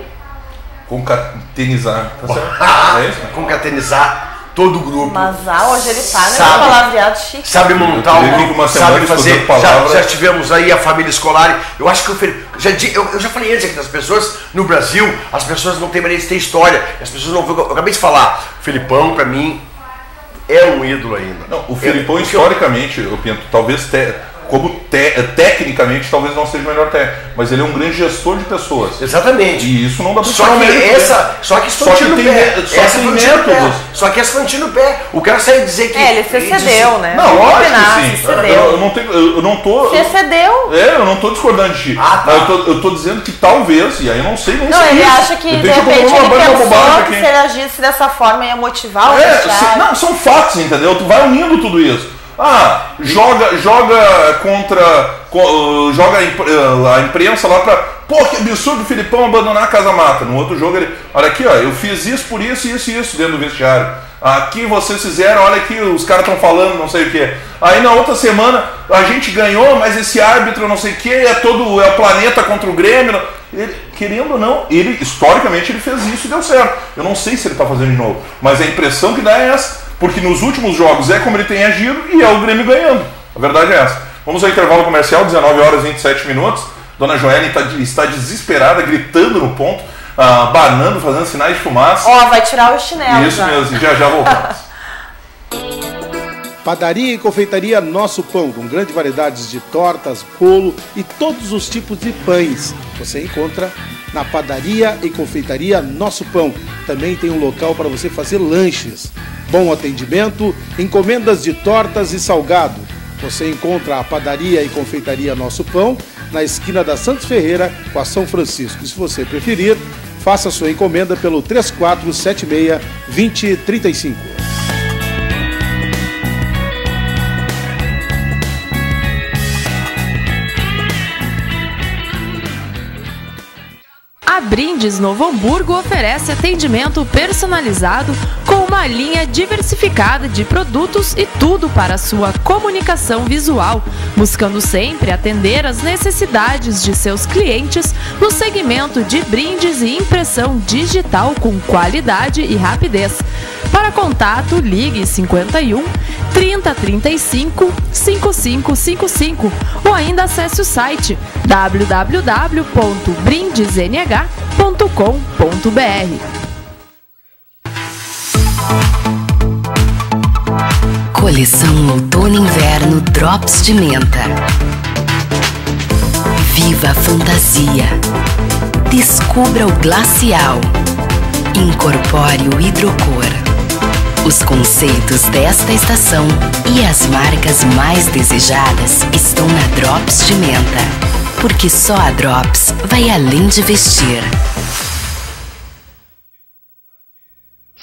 Concatenizar. Tá certo? É isso?
concatenizar todo o grupo.
Mas hoje ele tá, né?
Sabe.
Palavreado chique.
Sabe montar um grupo, sabe fazer. Já, já tivemos aí a família escolar. Eu acho que o Felipe. Já, eu, eu já falei antes aqui das pessoas, no Brasil, as pessoas não têm maneira de ter história. As pessoas não. Eu acabei de falar. Felipão, pra mim, é um ídolo ainda.
Não, o
É- o eu-
historicamente, eu Pinto, talvez te- como te- tecnicamente, talvez não seja o melhor técnico, mas ele é um grande gestor de pessoas.
Exatamente.
E isso não dá pra
Só que essa. Só que
Só que
no
tem
pé.
só
essa
tem métodos.
Só que essa no pé. O cara saiu dizer que.
É, ele se
disse-
cedeu, né?
Não, lógico que sim.
se
Eu, não tenho, eu, eu não tô.
Se cedeu.
É, eu não tô discordando de ti.
Ah, tá.
Eu tô, eu tô dizendo que talvez, e aí eu não sei nem
Não,
se
ele
isso.
acha que de
repente
ele pensou que se ele agisse dessa forma ia motivar o
É, se- não, são fatos, entendeu? Tu vai unindo tudo isso. Ah, joga, joga contra. co- uh, joga uh, a imprensa lá pra. Pô, que absurdo o Filipão abandonar a Casa Mata. No outro jogo ele. Olha aqui, ó, eu fiz isso por isso, isso e isso dentro do vestiário. Aqui vocês fizeram, olha aqui, os caras estão falando, não sei o que. Aí na outra semana a gente ganhou, mas esse árbitro não sei o que, é todo. É o planeta contra o Grêmio. Ele, querendo ou não, ele, historicamente, ele fez isso e deu certo. Eu não sei se ele está fazendo de novo, mas a impressão que dá é essa, porque nos últimos jogos é como ele tem agido e é o Grêmio ganhando. A verdade é essa. Vamos ao intervalo comercial, 19 horas e 27 minutos. Dona Joelle tá- está desesperada, gritando no ponto, ah, banando, fazendo sinais de fumaça.
Ó, vai tirar o chinelo
Isso
já.
mesmo, já já voltamos.
Padaria e confeitaria Nosso Pão, com grande variedades de tortas, bolo e todos os tipos de pães. Você encontra na Padaria e Confeitaria Nosso Pão. Também tem um local para você fazer lanches. Bom atendimento, encomendas de tortas e salgado. Você encontra a Padaria e Confeitaria Nosso Pão na esquina da Santos Ferreira com a São Francisco. E se você preferir, faça sua encomenda pelo 3476 2035.
Brindes Novo Hamburgo oferece atendimento personalizado com uma linha diversificada de produtos e tudo para sua comunicação visual, buscando sempre atender às necessidades de seus clientes no segmento de brindes e impressão digital com qualidade e rapidez. Para contato, ligue 51 3035 5555 ou ainda acesse o site www.brindesnh.com.br.
Coleção Outono Inverno Drops de Menta. Viva a fantasia. Descubra o glacial. Incorpore o hidrocor. Os conceitos desta estação e as marcas mais desejadas estão na Drops de Menta. Porque só a Drops vai além de vestir.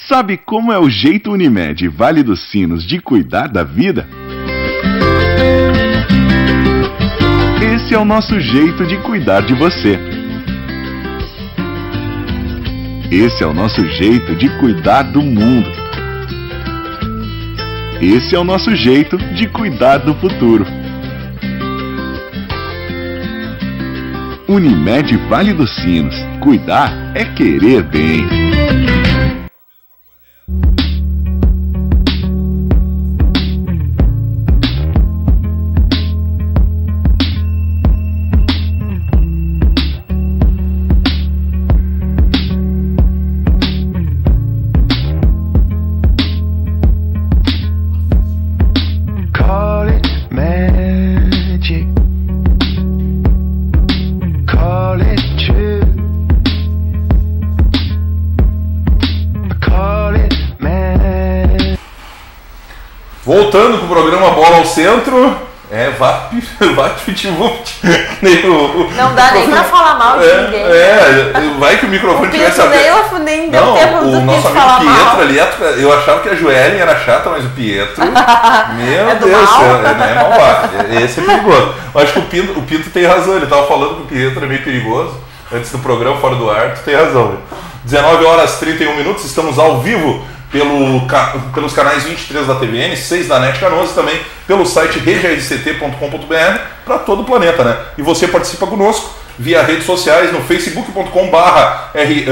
Sabe como é o jeito Unimed Vale dos Sinos de cuidar da vida? Esse é o nosso jeito de cuidar de você. Esse é o nosso jeito de cuidar do mundo. Esse é o nosso jeito de cuidar do futuro. Unimed Vale dos Sinos. Cuidar é querer bem.
Voltando com o programa Bola ao Centro, É, VAP, VAP, nem o.
Não dá nem pra falar mal de
é,
ninguém.
É, vai que o microfone
O
tivesse
nem,
aberto.
eu- nem deu
Não,
tempo
o
do
nosso amigo
falar
Pietro
mal.
ali, é- eu achava que a Joellen era chata, mas o Pietro. meu
É
Deus, é, é, é malvado. É- Esse é perigoso. Eu acho que o Pinto, o Pinto tem razão, ele tava falando que o Pietro é meio perigoso. Antes do programa, fora do ar, tu tem razão. velho. 19 horas 31 minutos, estamos ao vivo pelo, pelos canais 23 da TVN, 6 da NET Canoas e também pelo site regerct.com.br para todo o planeta, né? E você participa conosco via redes sociais no facebook.com barra e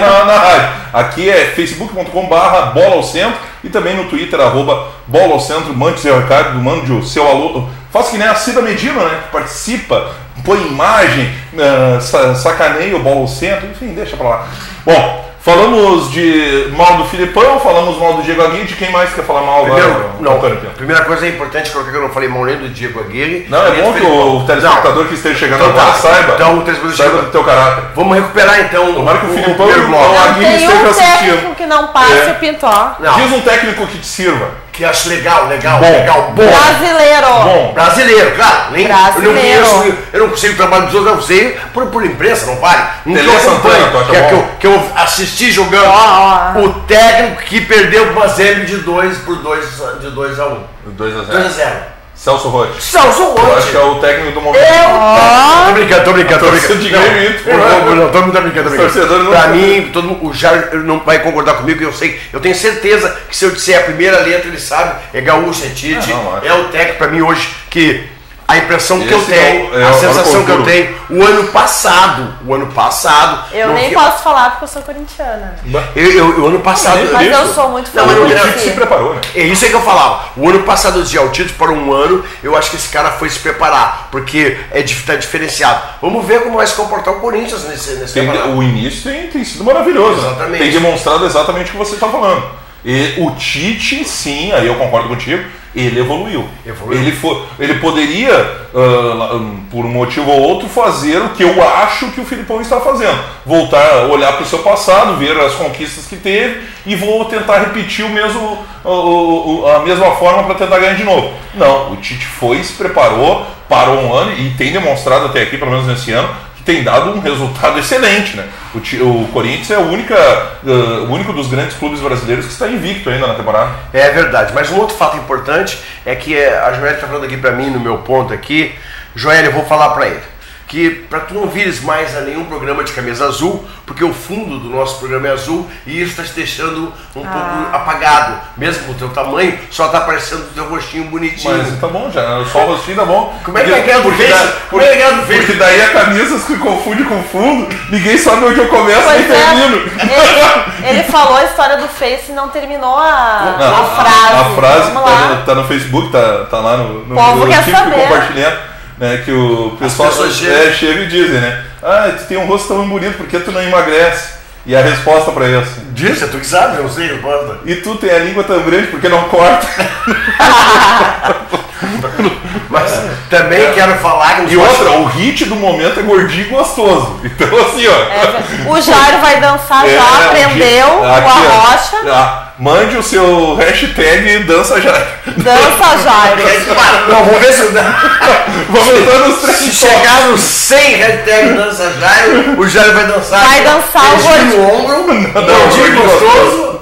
na, na rádio. Aqui é facebook.com barra bola ao centro e também no Twitter, arroba bola ao centro, mande seu recado, mande o seu alô. Faça que nem a Cida Medina, né? Que participa, põe imagem, sa- sacaneia o bola ao centro, enfim, deixa pra lá. Bom, falamos de mal do Filipão, falamos mal do Diego Aguirre, de quem mais quer falar mal agora?
Primeiro, não,
Pinto?
primeira coisa é importante colocar que eu não falei mal nem do Diego Aguirre.
Não, é bom que o telespectador
Não.
que esteja chegando
Então
agora
tá.
saiba.
Então, o telespectador
saiba do teu caráter.
Vamos recuperar então
Tomara que o Filipão
primeiro
e o Aguirre
tem
esteja
um
assistindo.
técnico que não passe
É.
o Pintó.
Não.
Diz um técnico que te sirva.
Que acho legal, legal,
Bom.
legal, bom.
Brasileiro.
Bom,
Brasileiro, claro. Nem, Eu não
Brasileiro.
conheço, eu não consigo trabalho dos outros, eu sei por, por imprensa, não vale. Um que
Tele
eu acompanho,
acha
que, é que, eu, que eu assisti jogando. O técnico que perdeu o Mazembe de 2 por 2 de 2 a 1.
2 a 0.
2 a 0.
Celso Rotti.
Celso
Eu
Rotti.
acho que é o técnico do momento.
Eu. Tô brincando, tô brincando, tô brincando.
de Grêmio,
Não, não, não, todo mundo tá brincando, tô brincando.
Torcedores não-
Pra mim, todo mundo, o Jair não vai concordar comigo, eu sei, eu tenho certeza que se eu disser a primeira letra, ele sabe, é gaúcho, é Tite,
Ah, não,
é o técnico pra mim hoje que a impressão que eu
Esse
tenho,
é o- é
a
o-
sensação que eu tenho, o ano passado, o ano passado,
Eu nem
vi-
posso falar porque eu sou corintiana.
eu, eu, o ano passado.
Mas
isso.
eu sou muito fã
mas
do
o
O
Tite
Tite se preparou, né?
É isso aí que eu falava. O ano passado de Altitude para um ano, eu acho que esse cara foi se preparar, porque é tá diferenciado. Vamos ver como vai se comportar o Corinthians nesse, nesse
Tem- o início tem, tem sido maravilhoso. né?
Exatamente.
Tem demonstrado exatamente o que você está falando. E o Tite, sim, aí eu concordo contigo, ele evoluiu.
Evoluiu.
Ele, fo- ele poderia, hum, por um motivo ou outro, fazer o que eu acho que o Filipão está fazendo. Voltar a olhar para o seu passado, ver as conquistas que teve e vou tentar repetir o mesmo, o- o- a mesma forma para tentar ganhar de novo. Não, o Tite foi, se preparou, parou um ano e tem demonstrado até aqui, pelo menos nesse ano, tem dado um resultado excelente, né? O, o Corinthians é única, ah, o único dos grandes clubes brasileiros que está invicto ainda na temporada.
É verdade, mas um outro fato importante é que é, a Joélia está falando aqui para mim, no meu ponto aqui. Joélia, eu vou falar para ele. Que para tu não vires mais a nenhum programa de camisa azul, porque o fundo do nosso programa é azul e isso está te deixando um
Ah.
pouco apagado. Mesmo com o teu tamanho, só tá aparecendo o teu rostinho bonitinho.
Mas tá bom já, só o rostinho tá bom.
Como é que é aquela do
porque,
Face?
da-
Como é que é do Face?
porque daí a camisa se confunde com o fundo, ninguém sabe onde eu começo
Pois
nem
é,
termino.
ele, ele falou a história do Face e não terminou a,
Não,
a frase.
A, frase tá no, tá no Facebook, tá, tá lá no, no,
Povo
no
quer
que
saber.
compartilhando. Né, que o pessoal
pessoas
é, chega e dizem, né? Ah, tu tem um rosto tão bonito, por que tu não emagrece? E a resposta pra isso.
Diz, é tu que sabe, eu sei, resposta.
E tu tem a língua tão grande, por que não corta?
Mas também quero falar que
E outra, o hit do momento é gordinho e gostoso. Então assim, ó.
É, o Jairo vai dançar
É,
já,
um
aprendeu
dia-
com
aqui, mande o seu hashtag dança já.
Dança, Jairo.
Não, vamos ver se.
Vamos entrar nos três
Se chegar nos 100 hashtag dança Jairo, o Jairo vai dançar.
Vai dançar o
beijinho no ombro, gordinho
gordinho
gostoso.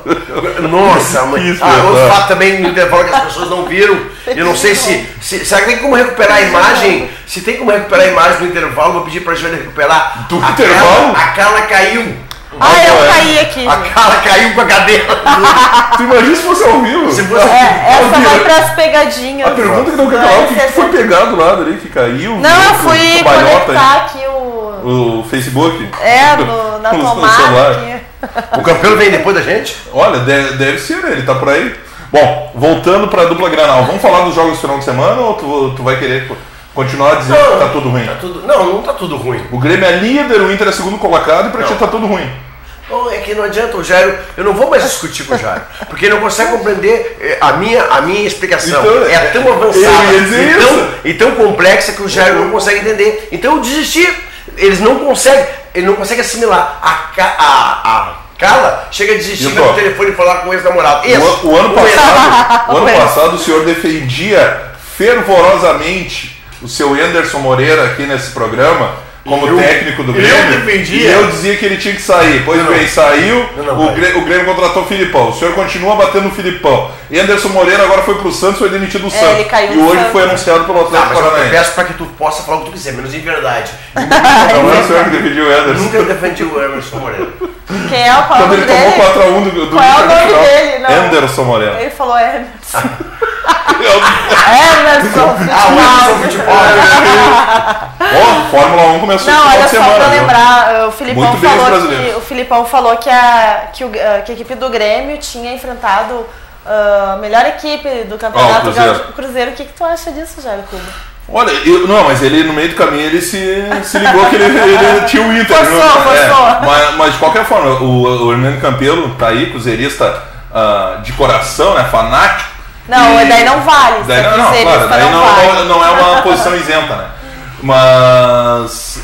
Nossa, mãe.
Isso,
Ah, outro fato também no intervalo que as pessoas não viram. Eu não sei se, se. Será que tem como recuperar a imagem? Se tem como recuperar a imagem no intervalo, vou pedir pra Joana recuperar.
Do
a
intervalo?
Carla, a Carla caiu.
Ah, eu caí aqui.
A Carla caiu com a cadeira.
Tu imagina se fosse ao vivo?
Se fosse-
É, essa vai pras pegadinhas.
A pergunta que não quer calar, o que, que foi pegar do lado ali, que caiu?
Não, eu fui conectar aqui o.
O Facebook?
É, no, na
No
tomada.
O campeão vem depois da gente?
Olha, deve, deve ser? Ele tá por aí. Bom, voltando pra dupla Granal, vamos falar dos jogos do final de semana ou tu, tu vai querer continuar dizendo que tá tudo ruim?
Tá tudo, não, não tá tudo ruim.
O Grêmio é líder, o Inter é segundo colocado e pra ti tá tudo ruim.
Não, é que não adianta, o Jairo, eu não vou mais discutir com o Jairo, porque ele não consegue compreender eh, a minha, a minha explicação.
Então,
é tão avançada e, tão, e tão complexa que o Jairo não consegue entender. Então eu desisti. Eles não conseguem, ele não consegue assimilar a, a, a Cala, chega a desistir no telefone e falar com o ex-namorado.
O, o ano passado, o ano passado o senhor defendia fervorosamente o seu Anderson Moreira aqui nesse programa como
Eu-
técnico do
eu
Grêmio.
defendia.
E eu dizia que ele tinha que sair. Pois
Não,
bem,
não.
saiu,
Não, não,
o. Grêmio, o Grêmio contratou o Filipão. O senhor continua batendo no Filipão. E Anderson Moreira agora foi pro Santos, foi demitido do
É,
Santos.
ele caiu
e hoje
Santos.
foi anunciado pelo Atlético
mas eu
Paranaense.
peço pra que tu possa falar o que tu quiser, menos em verdade.
Não é o senhor que defendia o Anderson.
Nunca defendi o Emerson Moreira.
Quem é o é o
Quando ele tomou
dele?
4x1 do, do
Qual é o nome
final.
dele? Não.
Anderson Moreira.
Ele falou Emerson. Emerson Futebol.
Ó, Fórmula 1 começou
Não, olha só
semana.
pra
viu?
lembrar, o Filipão
Muito
falou que o Filipão falou que a, que, o- ah, que a equipe do Grêmio tinha enfrentado a melhor equipe do campeonato
Cruzeiro.
Gaúcho- o Cruzeiro. O que, que tu acha disso, Jair Cuba?
Olha, eu- não, mas ele no meio do caminho ele se, se ligou que ele, ele tinha o Inter.
Forçou,
viu?
forçou.
mas, mas de qualquer forma, o, o Hernando Campelo tá aí, cruzeirista ah, de coração, né? Fanático.
Não,
E-
daí não vale.
Daí, não, não, claro, daí
não,
não,
vale.
não, é uma posição isenta, né? Mas,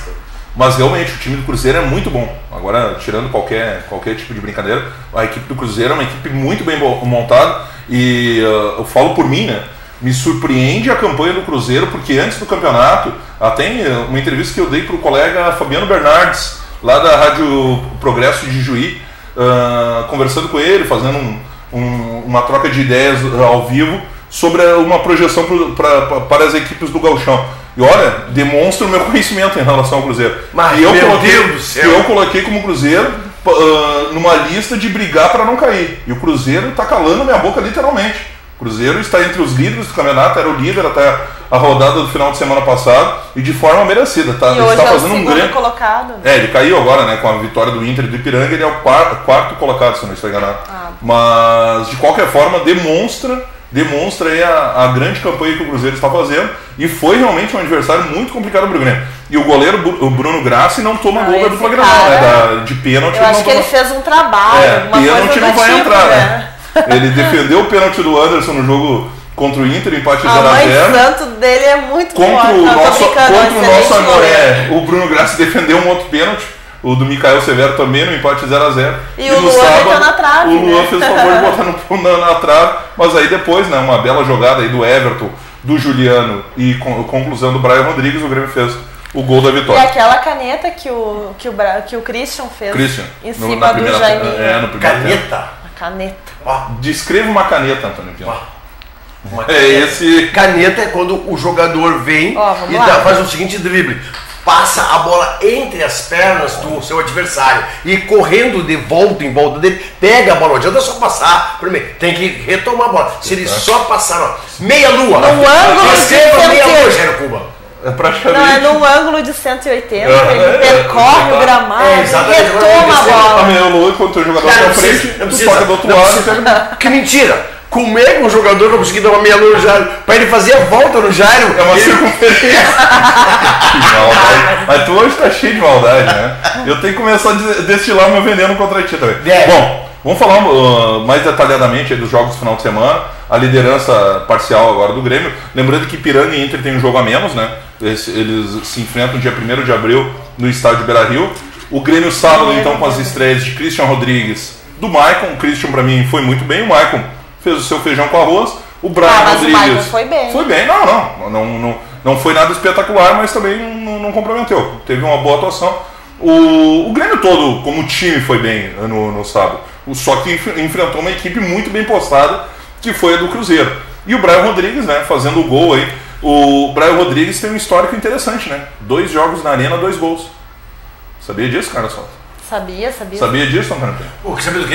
mas realmente o time do Cruzeiro é muito bom. Agora, tirando qualquer, qualquer tipo de brincadeira, a equipe do Cruzeiro é uma equipe muito bem montada e ah, eu falo por mim, né? Me surpreende a campanha do Cruzeiro, porque antes do campeonato, até eh, uma entrevista que eu dei para o colega Fabiano Bernardes, lá da Rádio Progresso de Juí, ah, conversando com ele, fazendo um- um- uma troca de ideias ao vivo sobre uma projeção pro- pra- pra- para as equipes do Galchão. E olha, demonstra o meu conhecimento em relação ao Cruzeiro.
Mas,
e eu
meu
coloquei,
Deus do céu.
eu coloquei como Cruzeiro ah, numa lista de brigar para não cair. E o Cruzeiro está calando minha boca literalmente. O Cruzeiro está entre os líderes do campeonato, era o líder até a rodada do final de semana passado e de forma merecida. Tá?
E
Ele está
é
fazendo um grande.
colocado.
É, ele caiu agora, né? Com a vitória do Inter e do Ipiranga, ele é o par- quarto colocado, se não estou enganado.
Ah.
Mas, de qualquer forma, demonstra, demonstra aí a, a grande campanha que o Cruzeiro está fazendo. E foi realmente um adversário muito complicado para o Grêmio. E o goleiro o Bruno Grassi não toma
Ah,
gol da dupla Grenal, né?
cara-
Da- de pênalti.
Eu acho
não
que ele fez um trabalho,
é, pênalti não vai
tipo,
entrar,
né?
né? Ele defendeu o pênalti do Anderson no jogo contra o Inter, empate
A mãe
0x0.
santo dele é muito
Contra
forte.
o
Não, tô
nosso, contra o nosso
goleiro.
é, o Bruno Grassi defendeu um outro pênalti. O do Mikael Severo também no empate 0x0.
E o Luan meteu na trave,
O Luan
né?
fez o favor de botar no, na, na trave. Mas aí depois, né, uma bela jogada aí do Everton, do Juliano e com, conclusão do Brian Rodrigues, o Grêmio fez o gol da
E
vitória.
aquela caneta que o, que o, que o Christian fez
Christian,
em
no-
cima
na
do
primeira-
Jaiminho.
é, no primeiro
Caneta.
A caneta.
Descreva uma caneta, Antônio Pino.
Uma
É esse.
Caneta é quando o jogador vem
vamos
e dá- faz o seguinte drible. Passa a bola entre as pernas do seu adversário e correndo de volta em volta dele, pega a bola. Não adianta só passar primeiro. Tem que retomar a bola. Se ele só passar, ó, meia lua.
No ângulo de
meia
180.
lua, Jairo Cuba.
É praticamente.
Não, é num ângulo de 180,
É,
ele
é,
percorre
é,
o gramado
é,
e
exatamente,
retoma a
acontecer.
A
bola.
meia lua, enquanto o jogador tá
não precisa,
frente,
não
tu
precisa,
toca do outro lado.
precisa.
pega-
Que mentira! Como é que um jogador vai conseguir dar uma meia no Jairo? Pra ele fazer a volta no Jairo.
É uma
ele-
circunferência. Que maldade. Mas tu hoje tá cheio de maldade, né? Eu tenho que começar a des- destilar meu veneno contra ti também.
Deve.
Bom, vamos falar uh, mais detalhadamente dos jogos do final de semana. A liderança parcial agora do Grêmio. Lembrando que Piranga e Inter tem um jogo a menos, né? Eles, eles se enfrentam dia 1 de abril no estádio Beira Rio. O Grêmio sábado, então, com as estreias de Christian Rodrigues, do Maicon. O Christian, pra mim, foi muito bem. O Maicon fez o seu feijão com arroz. O Brian
Ah,
Rodrigues.
Foi bem.
Foi bem, não, não, não, não, não foi nada espetacular, mas também não, não comprometeu. Teve uma boa atuação. O, o Grêmio todo, como time, foi bem no, no sábado. O- Só que enf- enfrentou uma equipe muito bem postada, que foi a do Cruzeiro. E o Brian Rodrigues, né, fazendo o gol aí. O Brian Rodrigues tem um histórico interessante, né? Dois jogos na arena, dois gols. Sabia disso, Carlos Souza?
Sabia, sabia.
Sabia disso, Antônio Pinto?
O que sabe do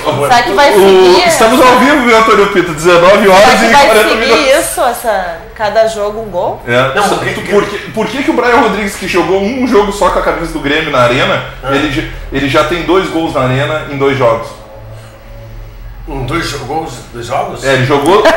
favor.
Será que vai
O-
seguir?
Estamos ao vivo, viu, Antônio Pinto? 19 horas
Será que
e
vai
40
seguir
minutos.
isso, essa, cada jogo um gol?
É,
Não, porque-
por, que, por que, que o Brian Rodrigues, que jogou um jogo só com a camisa do Grêmio na Arena,
Ah.
ele, já- ele já tem dois gols na Arena em dois jogos?
Um, dois gols, dois jogos?
É, ele jogou. é,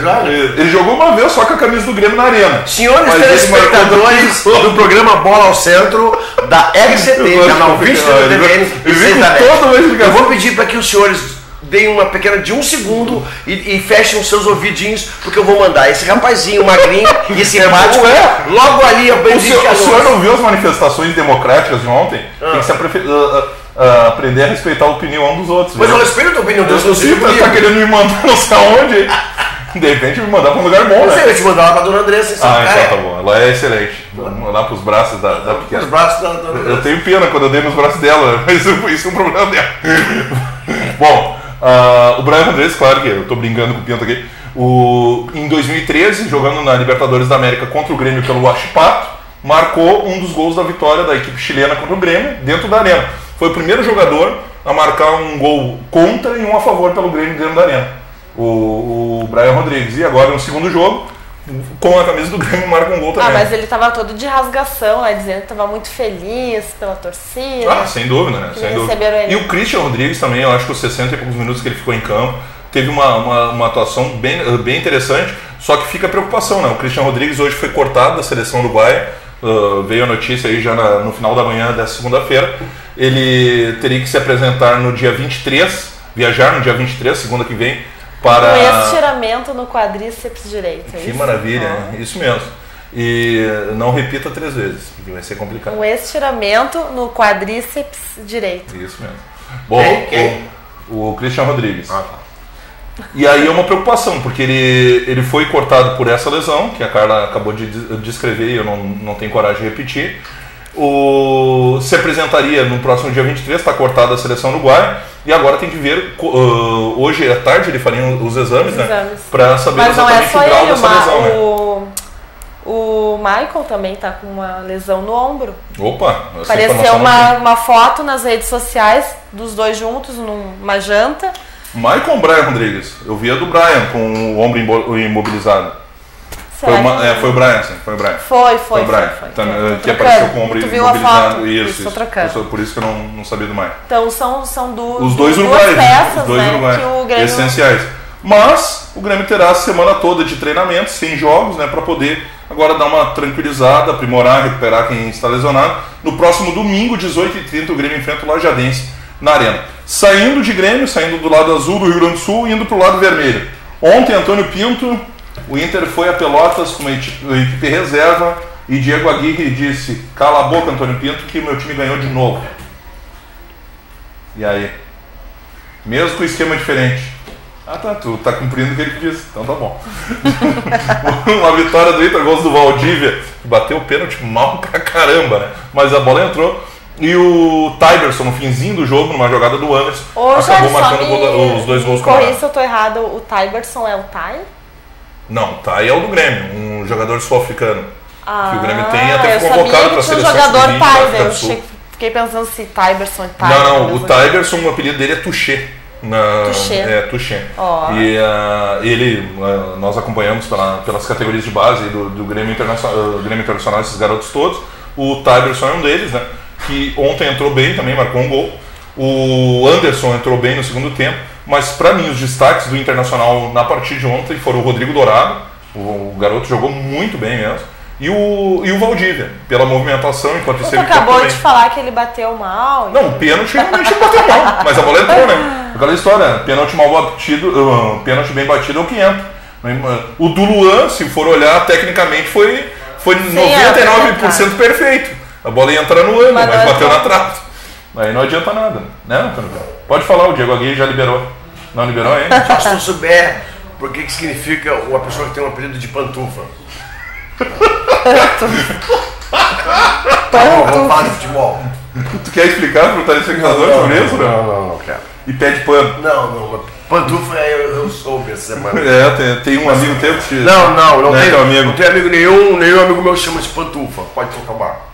jogos?
Ele jogou uma vez só com a camisa do Grêmio na Arena.
Senhores
Mas ele
telespectadores do programa Bola ao Centro da RCT, canal
de
20
ficar-
da
ele
TVN. Eu vou pedir para que os senhores deem uma pequena de um segundo e, e fechem os seus ouvidinhos, porque eu vou mandar esse rapazinho magrinho e simpático
Ué?
logo ali a
O
Benedito
senhor, o senhor não viu as manifestações democráticas de ontem?
Ah.
Tem que se ah, ah, aprender a respeitar a opinião dos outros.
Mas
viu?
eu respeito a opinião,
Eu
Deus, eu
sei,
sei
mas
comigo.
tá querendo me mandar não sei aonde. De repente me mandar pra um lugar bom,
Eu
né?
sei, eu te mandar lá pra dona Andressa São
Ah, então tá bom. Ela é excelente. Vamos lá pros braços da, da pequena.
Os braços da dona
Eu tenho pena quando eu dei nos braços dela, mas isso, é um problema dela. Bom, ah, o Brian Rodrigues, claro que eu tô brincando com o Pinto aqui. O, em 2013, jogando na Libertadores da América contra o Grêmio pelo Huachipato, marcou um dos gols da vitória da equipe chilena contra o Grêmio dentro da arena. Foi o primeiro jogador a marcar um gol contra e um a favor pelo Grêmio dentro da arena. O, o Brian Rodrigues. E agora no segundo jogo, com a camisa do Grêmio, marca um gol também.
Ah, mas ele tava todo de rasgação, né? Dizendo que tava muito feliz pela torcida.
Ah, sem dúvida, né? Sem dúvida.
ele.
E o Christian Rodrigues também, eu acho que os 60 e poucos minutos que ele ficou em campo, teve uma, uma, uma atuação bem, eh, bem interessante, só que fica a preocupação, né? O Christian Rodrigues hoje foi cortado da seleção uruguaia, uh, veio a notícia aí já na- no final da manhã dessa segunda-feira. Ele teria que se apresentar no dia 23, viajar no dia 23, segunda que vem, para.
Com estiramento no quadríceps direito. é
Que
isso?
maravilha, né? isso mesmo. E não repita três vezes, porque vai ser complicado.
Um estiramento no quadríceps direito.
Isso mesmo. Bom,
Quem? Quem?
O, o Christian Rodrigues.
Ah, tá.
E aí é uma preocupação, porque ele, ele foi cortado por essa lesão, que a Carla acabou de des- descrever e eu não, não tenho coragem de repetir. O, se apresentaria no próximo dia 23, está cortado a seleção uruguaia, e agora tem que ver, ah, hoje à tarde ele faria os exames,
Os
né?
exames.
Para saber
Mas não é
exatamente
só
o grau
ele,
dessa lesão, né?
o, o Michael também tá com uma lesão no ombro.
Opa,
Apareceu uma, uma foto nas redes sociais dos dois juntos numa janta.
Michael ou Brian Rodrigues? Eu vi a do Brian com o ombro imobilizado. Foi, uma- é, foi o Brian, sim, foi o Brian.
Foi, foi,
o Brian.
foi, foi.
Eh,
tô
que apareceu com o ombro imobilizado. Isso,
Isso,
isso. Por isso que eu não, não sabia do Michael.
Então são, são du
Os dois
duas
uruguaios, né?
peças
os dois
né,
uruguaios,
que o Grêmio
essenciais. Mas o Grêmio terá a semana toda de treinamento, sem jogos, né, para poder agora dar uma tranquilizada, aprimorar, recuperar quem está lesionado. No próximo domingo, 18h30, o Grêmio enfrenta o Lajadense na Arena. Saindo de Grêmio, saindo do lado azul do Rio Grande do Sul, indo para o lado vermelho. Ontem, Antônio Pinto, o Inter foi a Pelotas com uma equipe, reserva e Diego Aguirre disse: Cala a boca, Antônio Pinto, que o meu time ganhou de novo. E aí? Mesmo com esquema diferente. Ah tá, tu tá cumprindo o que ele disse, então tá bom. Uma vitória do Inter, gols do Valdívia, que bateu o pênalti mal pra caramba, né? Mas a bola entrou. E o Tyberson, no finzinho do jogo, numa jogada do Anderson,
Ô,
acabou
Jorge,
marcando o
me,
os dois gols com
corrija se eu tô errado. O Tyberson é o Ty?
Não, tá, é o do Grêmio, um jogador sul-africano.
Ah,
que o Grêmio tem até
eu
convocado para a
tinha um
seleção
jogador
sub-20 da
Ty,
África
daí eu che- fiquei pensando se Tyberson e Ty.
Não, não, o Tyberson, o apelido dele é Touché. Na,
Touché.
É, Touché.
Ó.
E ah, ele, ah, nós acompanhamos pela- pelas categorias de base do, do Grêmio, Internacional, ah, Grêmio Internacional, esses garotos todos. O Tyberson é um deles, né? Que ontem entrou bem também, marcou um gol. O Anderson entrou bem no segundo tempo. Mas para mim, os destaques do Internacional na partida de ontem foram o Rodrigo Dourado. O, garoto jogou muito bem mesmo. E o, e o Valdívia, pela movimentação enquanto esteve campo
acabou de falar que ele bateu mal.
Não, o pênalti realmente não bateu mal, mas a bola entrou, né? Aquela história, pênalti mal batido, uh, pênalti bem batido é o que entra. O do Luan, se for olhar, tecnicamente foi, foi
Sim,
99% perfeito. A bola ia entrar no ângulo,
Mas
mas, bateu na trave. Aí não adianta nada, né? Pode falar, o Diego Aguirre já liberou. Não liberou ainda?
Só se tu souber por que, que significa uma pessoa que tem um apelido de pantufa. Vamos vamos falar de futebol.
Tu quer explicar pro telespectador sobre isso? né?
Não, não, não quero.
E pede pano.
Não, não, mas pantufa é, eu, eu soube essa semana.
É, tem, tem um amigo teu que te...
Não, não, não
né,
tem
teu amigo.
Não tem amigo nenhum, nenhum amigo meu que chama de pantufa. Pode tocar o bar.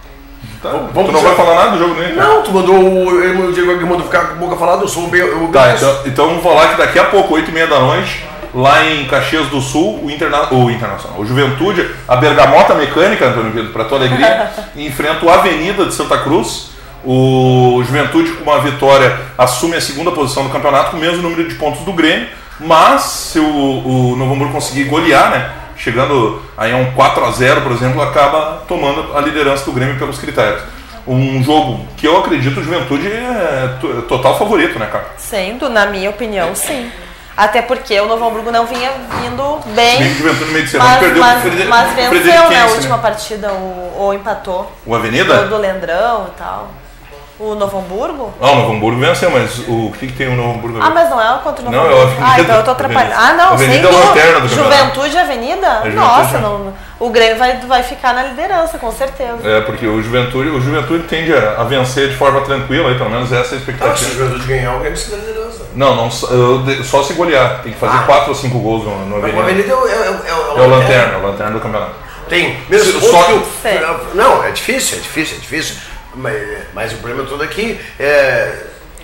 Tá,
Vamos
tu não vai falar nada do jogo nem?
Não, tu mandou o, Diego Aguirre mandou ficar com a boca falada, eu sou bem. Eu,
Tá, então, então vamos falar que daqui a pouco, 8 e meia da noite, lá em Caxias do Sul, o, interna o Internacional, o Juventude, a Bergamota Mecânica, Antônio Pedro, para tua alegria, enfrenta o Avenida de Santa Cruz. O Juventude, com uma vitória, assume a segunda posição do campeonato, com o mesmo número de pontos do Grêmio, mas se o, o Novo Hamburgo conseguir golear, né? Chegando aí a um 4 a 0 por exemplo, acaba tomando a liderança do Grêmio pelos critérios. Um jogo que eu acredito o Juventude é to- total favorito, né, cara?
Sendo, na minha opinião, sim. Até porque o Novo Hamburgo não vinha vindo bem.
Bem Juventude no meio de semana
Mas,
perdeu
mas,
Freder-
mas venceu né, a
né?
última partida, ou, ou empatou.
O Avenida?
Gol do Leandrão e tal. O Novo Hamburgo?
Ah, o Novo Hamburgo venceu, mas o que, que tem o Novo Hamburgo?
Ah, mas não é contra o Novo
Não, é o
Hamburgo.
Avenida.
Ah, então eu tô atrapalhando. Ah, não,
Avenida
sem
é lanterna do campeonato.
Juventude Avenida?
É, Juventude,
Nossa,
é.
não, o Grêmio vai, vai ficar na liderança, com certeza.
É, porque o Juventude, o Juventude tende a, a vencer de forma tranquila, aí, pelo menos essa é a
Não, se o
expectativa.
Juventude ganhar, o Grêmio se dá liderança.
Não, não, só- se golear. Tem que fazer 4 ou 5 gols no, no
O
Avenida.
Avenida é o, é, o- é, o-
É o lanterna, é o lanterna do campeonato.
Tem. Mesmo
só
que o-. Não, é difícil, é difícil, é difícil. Mas, mas o problema todo aqui é.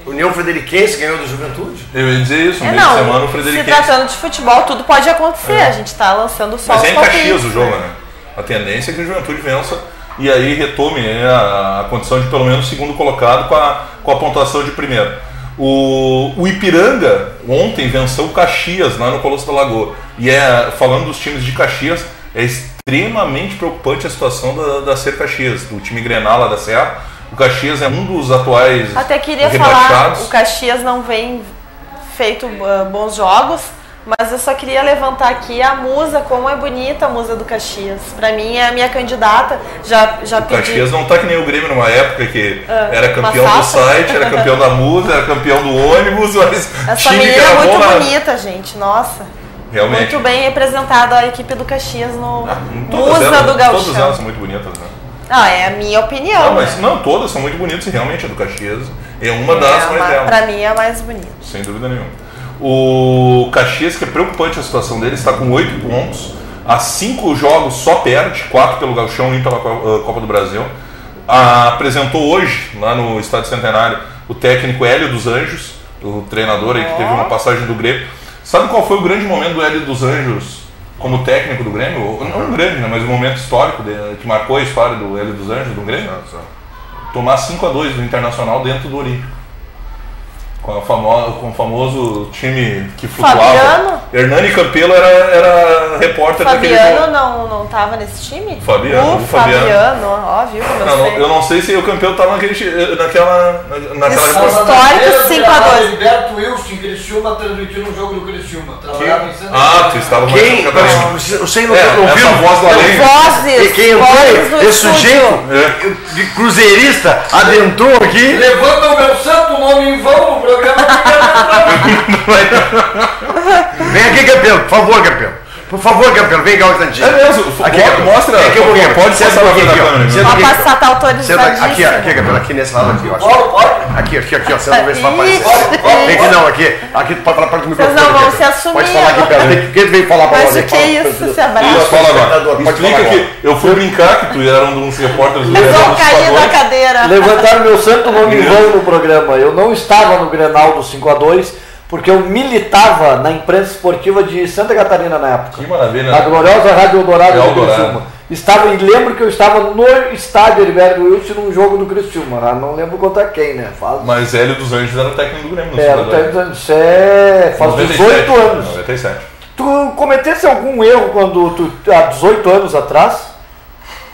União Frederiquense ganhou do Juventude.
Eu ia dizer isso, no
É,
de semana o
não, se
Frederiquense.
tratando de futebol, tudo pode acontecer. A gente tá lançando só
Mas
os
é em Caxias o jogo, né? A tendência é que o Juventude vença e aí retome né, a, a condição de pelo menos segundo colocado com a, com a pontuação de primeiro. O, o Ipiranga ontem venceu o Caxias lá no Colosso da Lagoa. E é, falando dos times de Caxias, é extremamente preocupante a situação da, da Ser Caxias, do time Grenal lá da Serra. O Caxias é um dos atuais
Até queria falar, o Caxias não vem feito ah, bons jogos, mas eu só queria levantar aqui a musa, como é bonita a musa do Caxias. Pra mim é a minha candidata, já, já
O
pedi.
Caxias não tá que nem o Grêmio numa época que
Ah,
era campeão do site, era campeão da musa, era campeão do ônibus, mas
Essa menina é muito
na...
bonita, gente, nossa.
Realmente.
Muito bem representada a equipe do Caxias no
Todas
Musa
elas,
do
Todas
Gauchão.
elas são muito bonitas, né?
Ah, é a minha opinião.
Não, mas
né?
não, todas são muito bonitas e realmente a do Caxias é uma
É,
das mais delas.
pra mim é a mais bonita.
Sem dúvida nenhuma. O Caxias, que é preocupante a situação dele, está com 8 pontos. Há 5 jogos só perde, 4 pelo Gauchão e um pela eh, Copa do Brasil. Ah, apresentou hoje, lá no Estádio Centenário, o técnico Hélio dos Anjos, o treinador aí que teve uma passagem do Grêmio. Sabe qual foi o grande momento do Hélio dos Anjos como técnico do Grêmio? Não um grande, né, mas um momento histórico de- que marcou a história do Hélio dos Anjos do Grêmio? Tomar 5 a 2 do Internacional dentro do Olímpico. Com, a famo- com o famoso time que flutuava.
Fabiano?
Hernani Campelo era, era repórter daquele
Fabiano não, não tava nesse time?
Fabiano,
o
Fabiano.
Fabiano, ó, viu como eu
Não,
sei.
eu não sei se o campeão estava naquele, ti- naquela, naquela
Isso,
reportagem.
histórico 5 a 2
Humberto Wilson, Criciúma, transmitindo um jogo do Criciúma. Trabalhava em Santa
Ah, tu estava com
Quem?
Santa Catarina.
Não,
é,
não
essa
viu?
voz do além.
Vozes,
E quem
do
Esse sujeito de cruzeirista adentrou aqui.
Levanta o meu santo nome em vão no programa.
Vem aqui, campeão, por favor, campeão. Por favor, campeão, vem cá um instantinho.
É mesmo,
Aqui,
mostra,
aqui
pode
pouquinho
frente da
aqui, ó.
câmera.
Senta aqui.
passar tá
aqui,
autorizadíssimo.
aqui, aqui, campeão, aqui nesse lado aqui, ó. Aqui, aqui, aqui, ó. Senta, vê se vai aparecer. Vem aqui não, aqui. Aqui tu pode falar perto do
Vocês
microfone.
não vão
aqui,
se assumir
Pode falar aqui perto. O que tu veio falar pra
Mas
nós
o
aí?
que é isso, se abraça?
Isso, fala agora. Explica que eu fui brincar que tu era um dos repórteres do
Eles
Grenal
vão
dos
cair da cadeira.
Levantaram meu santo nome em vão no programa. Eu não estava no Grenal do 5x2 porque eu militava na imprensa esportiva de Santa Catarina na época.
Que maravilha,
Na
né?
gloriosa Rádio Eldorado do. Criciúma. Estava, e lembro que eu estava no estádio Heriberto Wilson num jogo do Criciúma. Ah, Não lembro contra quem, né? Faz,
Mas Hélio dos Anjos era o técnico do Grêmio.
é,
Cidadão.
tá dizendo, isso é, faz
97,
18 anos.
97.
Tu cometesse algum erro quando tu, há 18 anos atrás?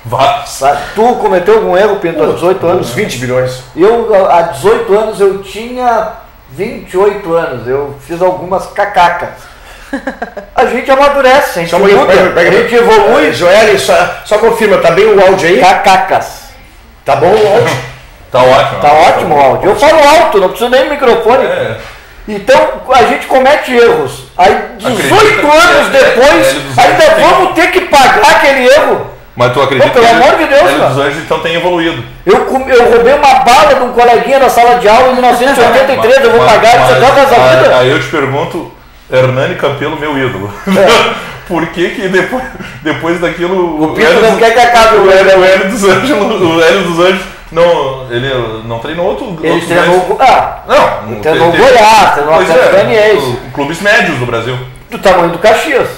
Vá.
Sabe? Tu cometeu algum erro, Pinto, há 18 anos?
Uns 20 bilhões.
Eu, há 18 anos, eu tinha 28 anos. Eu fiz algumas cacacas. A gente amadurece, a gente
Só
muda,
pega, pega,
a gente evolui.
Eh, Joel, só, só confirma, tá bem o áudio aí?
Cacacas.
Tá bom o áudio?
Tá ótimo.
Tá ótimo o áudio. Eu falo alto, não preciso nem do microfone.
É.
Então a gente comete erros. Aí 18
Acredita
anos
é-
depois,
é, dos
ainda vamos ter que pagar aquele erro.
Mas tu acredita
Pô, pelo
que
amor de Deus,
Hélio
cara.
dos Anjos então tem evoluído.
Eu, eu roubei uma bala de um coleguinha na sala de aula em 1983, eu vou
Mas-
pagar isso
mas-
até o resto da
aí-
vida.
Aí eu te pergunto, Hernani Campelo, meu ídolo. Por que que depois, depois daquilo...
O Pinto
Hélio
não quer que acabe o
o Hélio, o Hélio dos Anjos, o Hélio dos Anjos, não, ele não treinou outro,
Ele
outros
treinou.
grandes-
Ah,
Não,
ele treinou o Goiás, treinou o
Pois
Atlético
é,
Goianiense.
o- clubes médios do Brasil.
Do tamanho do Caxias.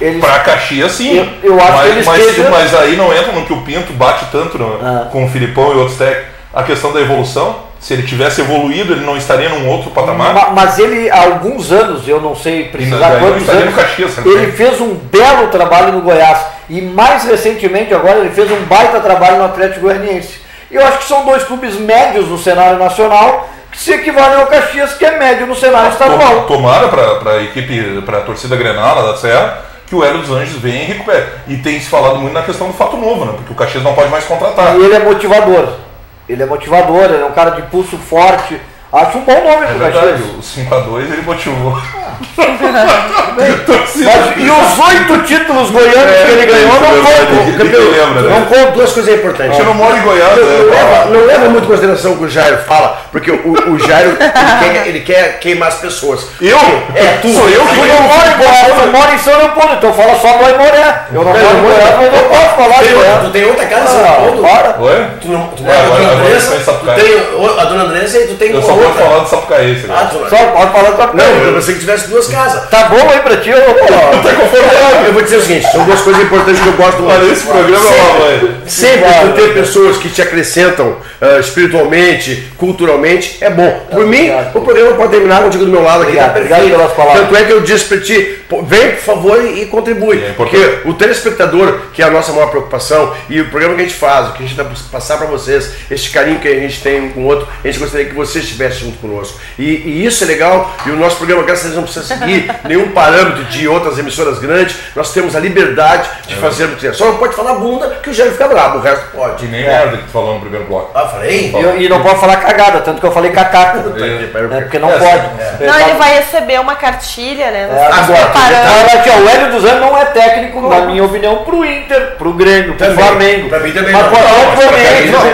Eles,
Pra Caxias, sim.
Eu- eu acho
mas,
que eles
mas,
estejam-
mas aí não entra no que o Pinto bate tanto no-
Ah.
com o Filipão e outros técnicos. A questão da evolução. Se ele tivesse evoluído, ele não estaria num outro patamar.
Ma- Mas ele, há alguns anos, eu não sei precisar
não
quantos anos,
no Caxias, né?
ele fez um belo trabalho no Goiás. E mais recentemente agora ele fez um baita trabalho no Atlético Goianiense. Eu acho que são dois clubes médios no cenário nacional que se equivalem ao Caxias, que é médio no cenário estadual.
To- Tomara para a equipe, para a torcida Grenal lá da Serra, que o Hélio dos Anjos venha e recupere. E tem se falado muito na questão do fato novo, né? Porque o Caxias não pode mais contratar.
E ele é motivador. Ele é motivador, ele é um cara de pulso forte. Acho um bom nome
É
pro
verdade,
Caxias.
o 5x2 ele motivou.
Mas, e os oito títulos goianos que ele ganhou não contam.
lembra, né?
Não conta duas coisas importantes.
Você não mora em Goiás,
Não,
né?
não leva, não leva muito em consideração o que o Jairo fala, porque o, o Jairo ele quer, ele quer queimar as pessoas.
Eu?
É, tu.
Sou eu que não moro em Goiás, eu moro em São Leopoldo, então fala só do Aimoré. Eu não moro em Goiás, mas eu posso falar de Goiás.
Tu tem outra casa em São
Ah,
Paulo?
para.
Oi?
Tu não, tu
É,
mora
em
tu tem o- a dona Andressa e tu tem
Eu vou falar do Sapucaí, esse
Ah,
Só pode falar da
não, eu pensei que tivesse duas casas.
Tá bom aí pra ti, ô
Tá confortável. Eu vou dizer o seguinte, são duas coisas importantes que eu gosto do
Olha, esse programa é uma mãe.
Sempre tu ter pessoas que te acrescentam ah, espiritualmente, culturalmente, é bom. Por mim, o programa pode terminar contigo do meu lado aqui,
Obrigado,
tá
obrigado pelas palavras.
Tanto é que eu disse pra ti, vem por favor e contribui.
É
porque o telespectador, que é a nossa maior preocupação, e o programa que a gente faz, o que a gente vai passar pra vocês, esse carinho que a gente tem um com o outro, a gente gostaria que você estivesse junto conosco. E, e isso é legal, e o nosso programa, graças a Deus, não precisa seguir nenhum parâmetro de outras emissoras grandes, nós temos a liberdade de fazer o que quiser. Só não pode falar bunda que o Jair fica bravo, o resto pode.
Que nem merda que tu falou no primeiro bloco.
Ah, falei?
E, e não pode falar cagada, tanto que eu falei cacaca. É, porque não
É,
pode.
sim,
Não, ele vai receber uma cartilha, né?
É, agora, aqui, ó, o Hélio dos Anjos não é técnico, na minha opinião, pro Inter, pro Grêmio, pro
Também.
Flamengo.
Pra mim também
Mas
não.
mas
pro.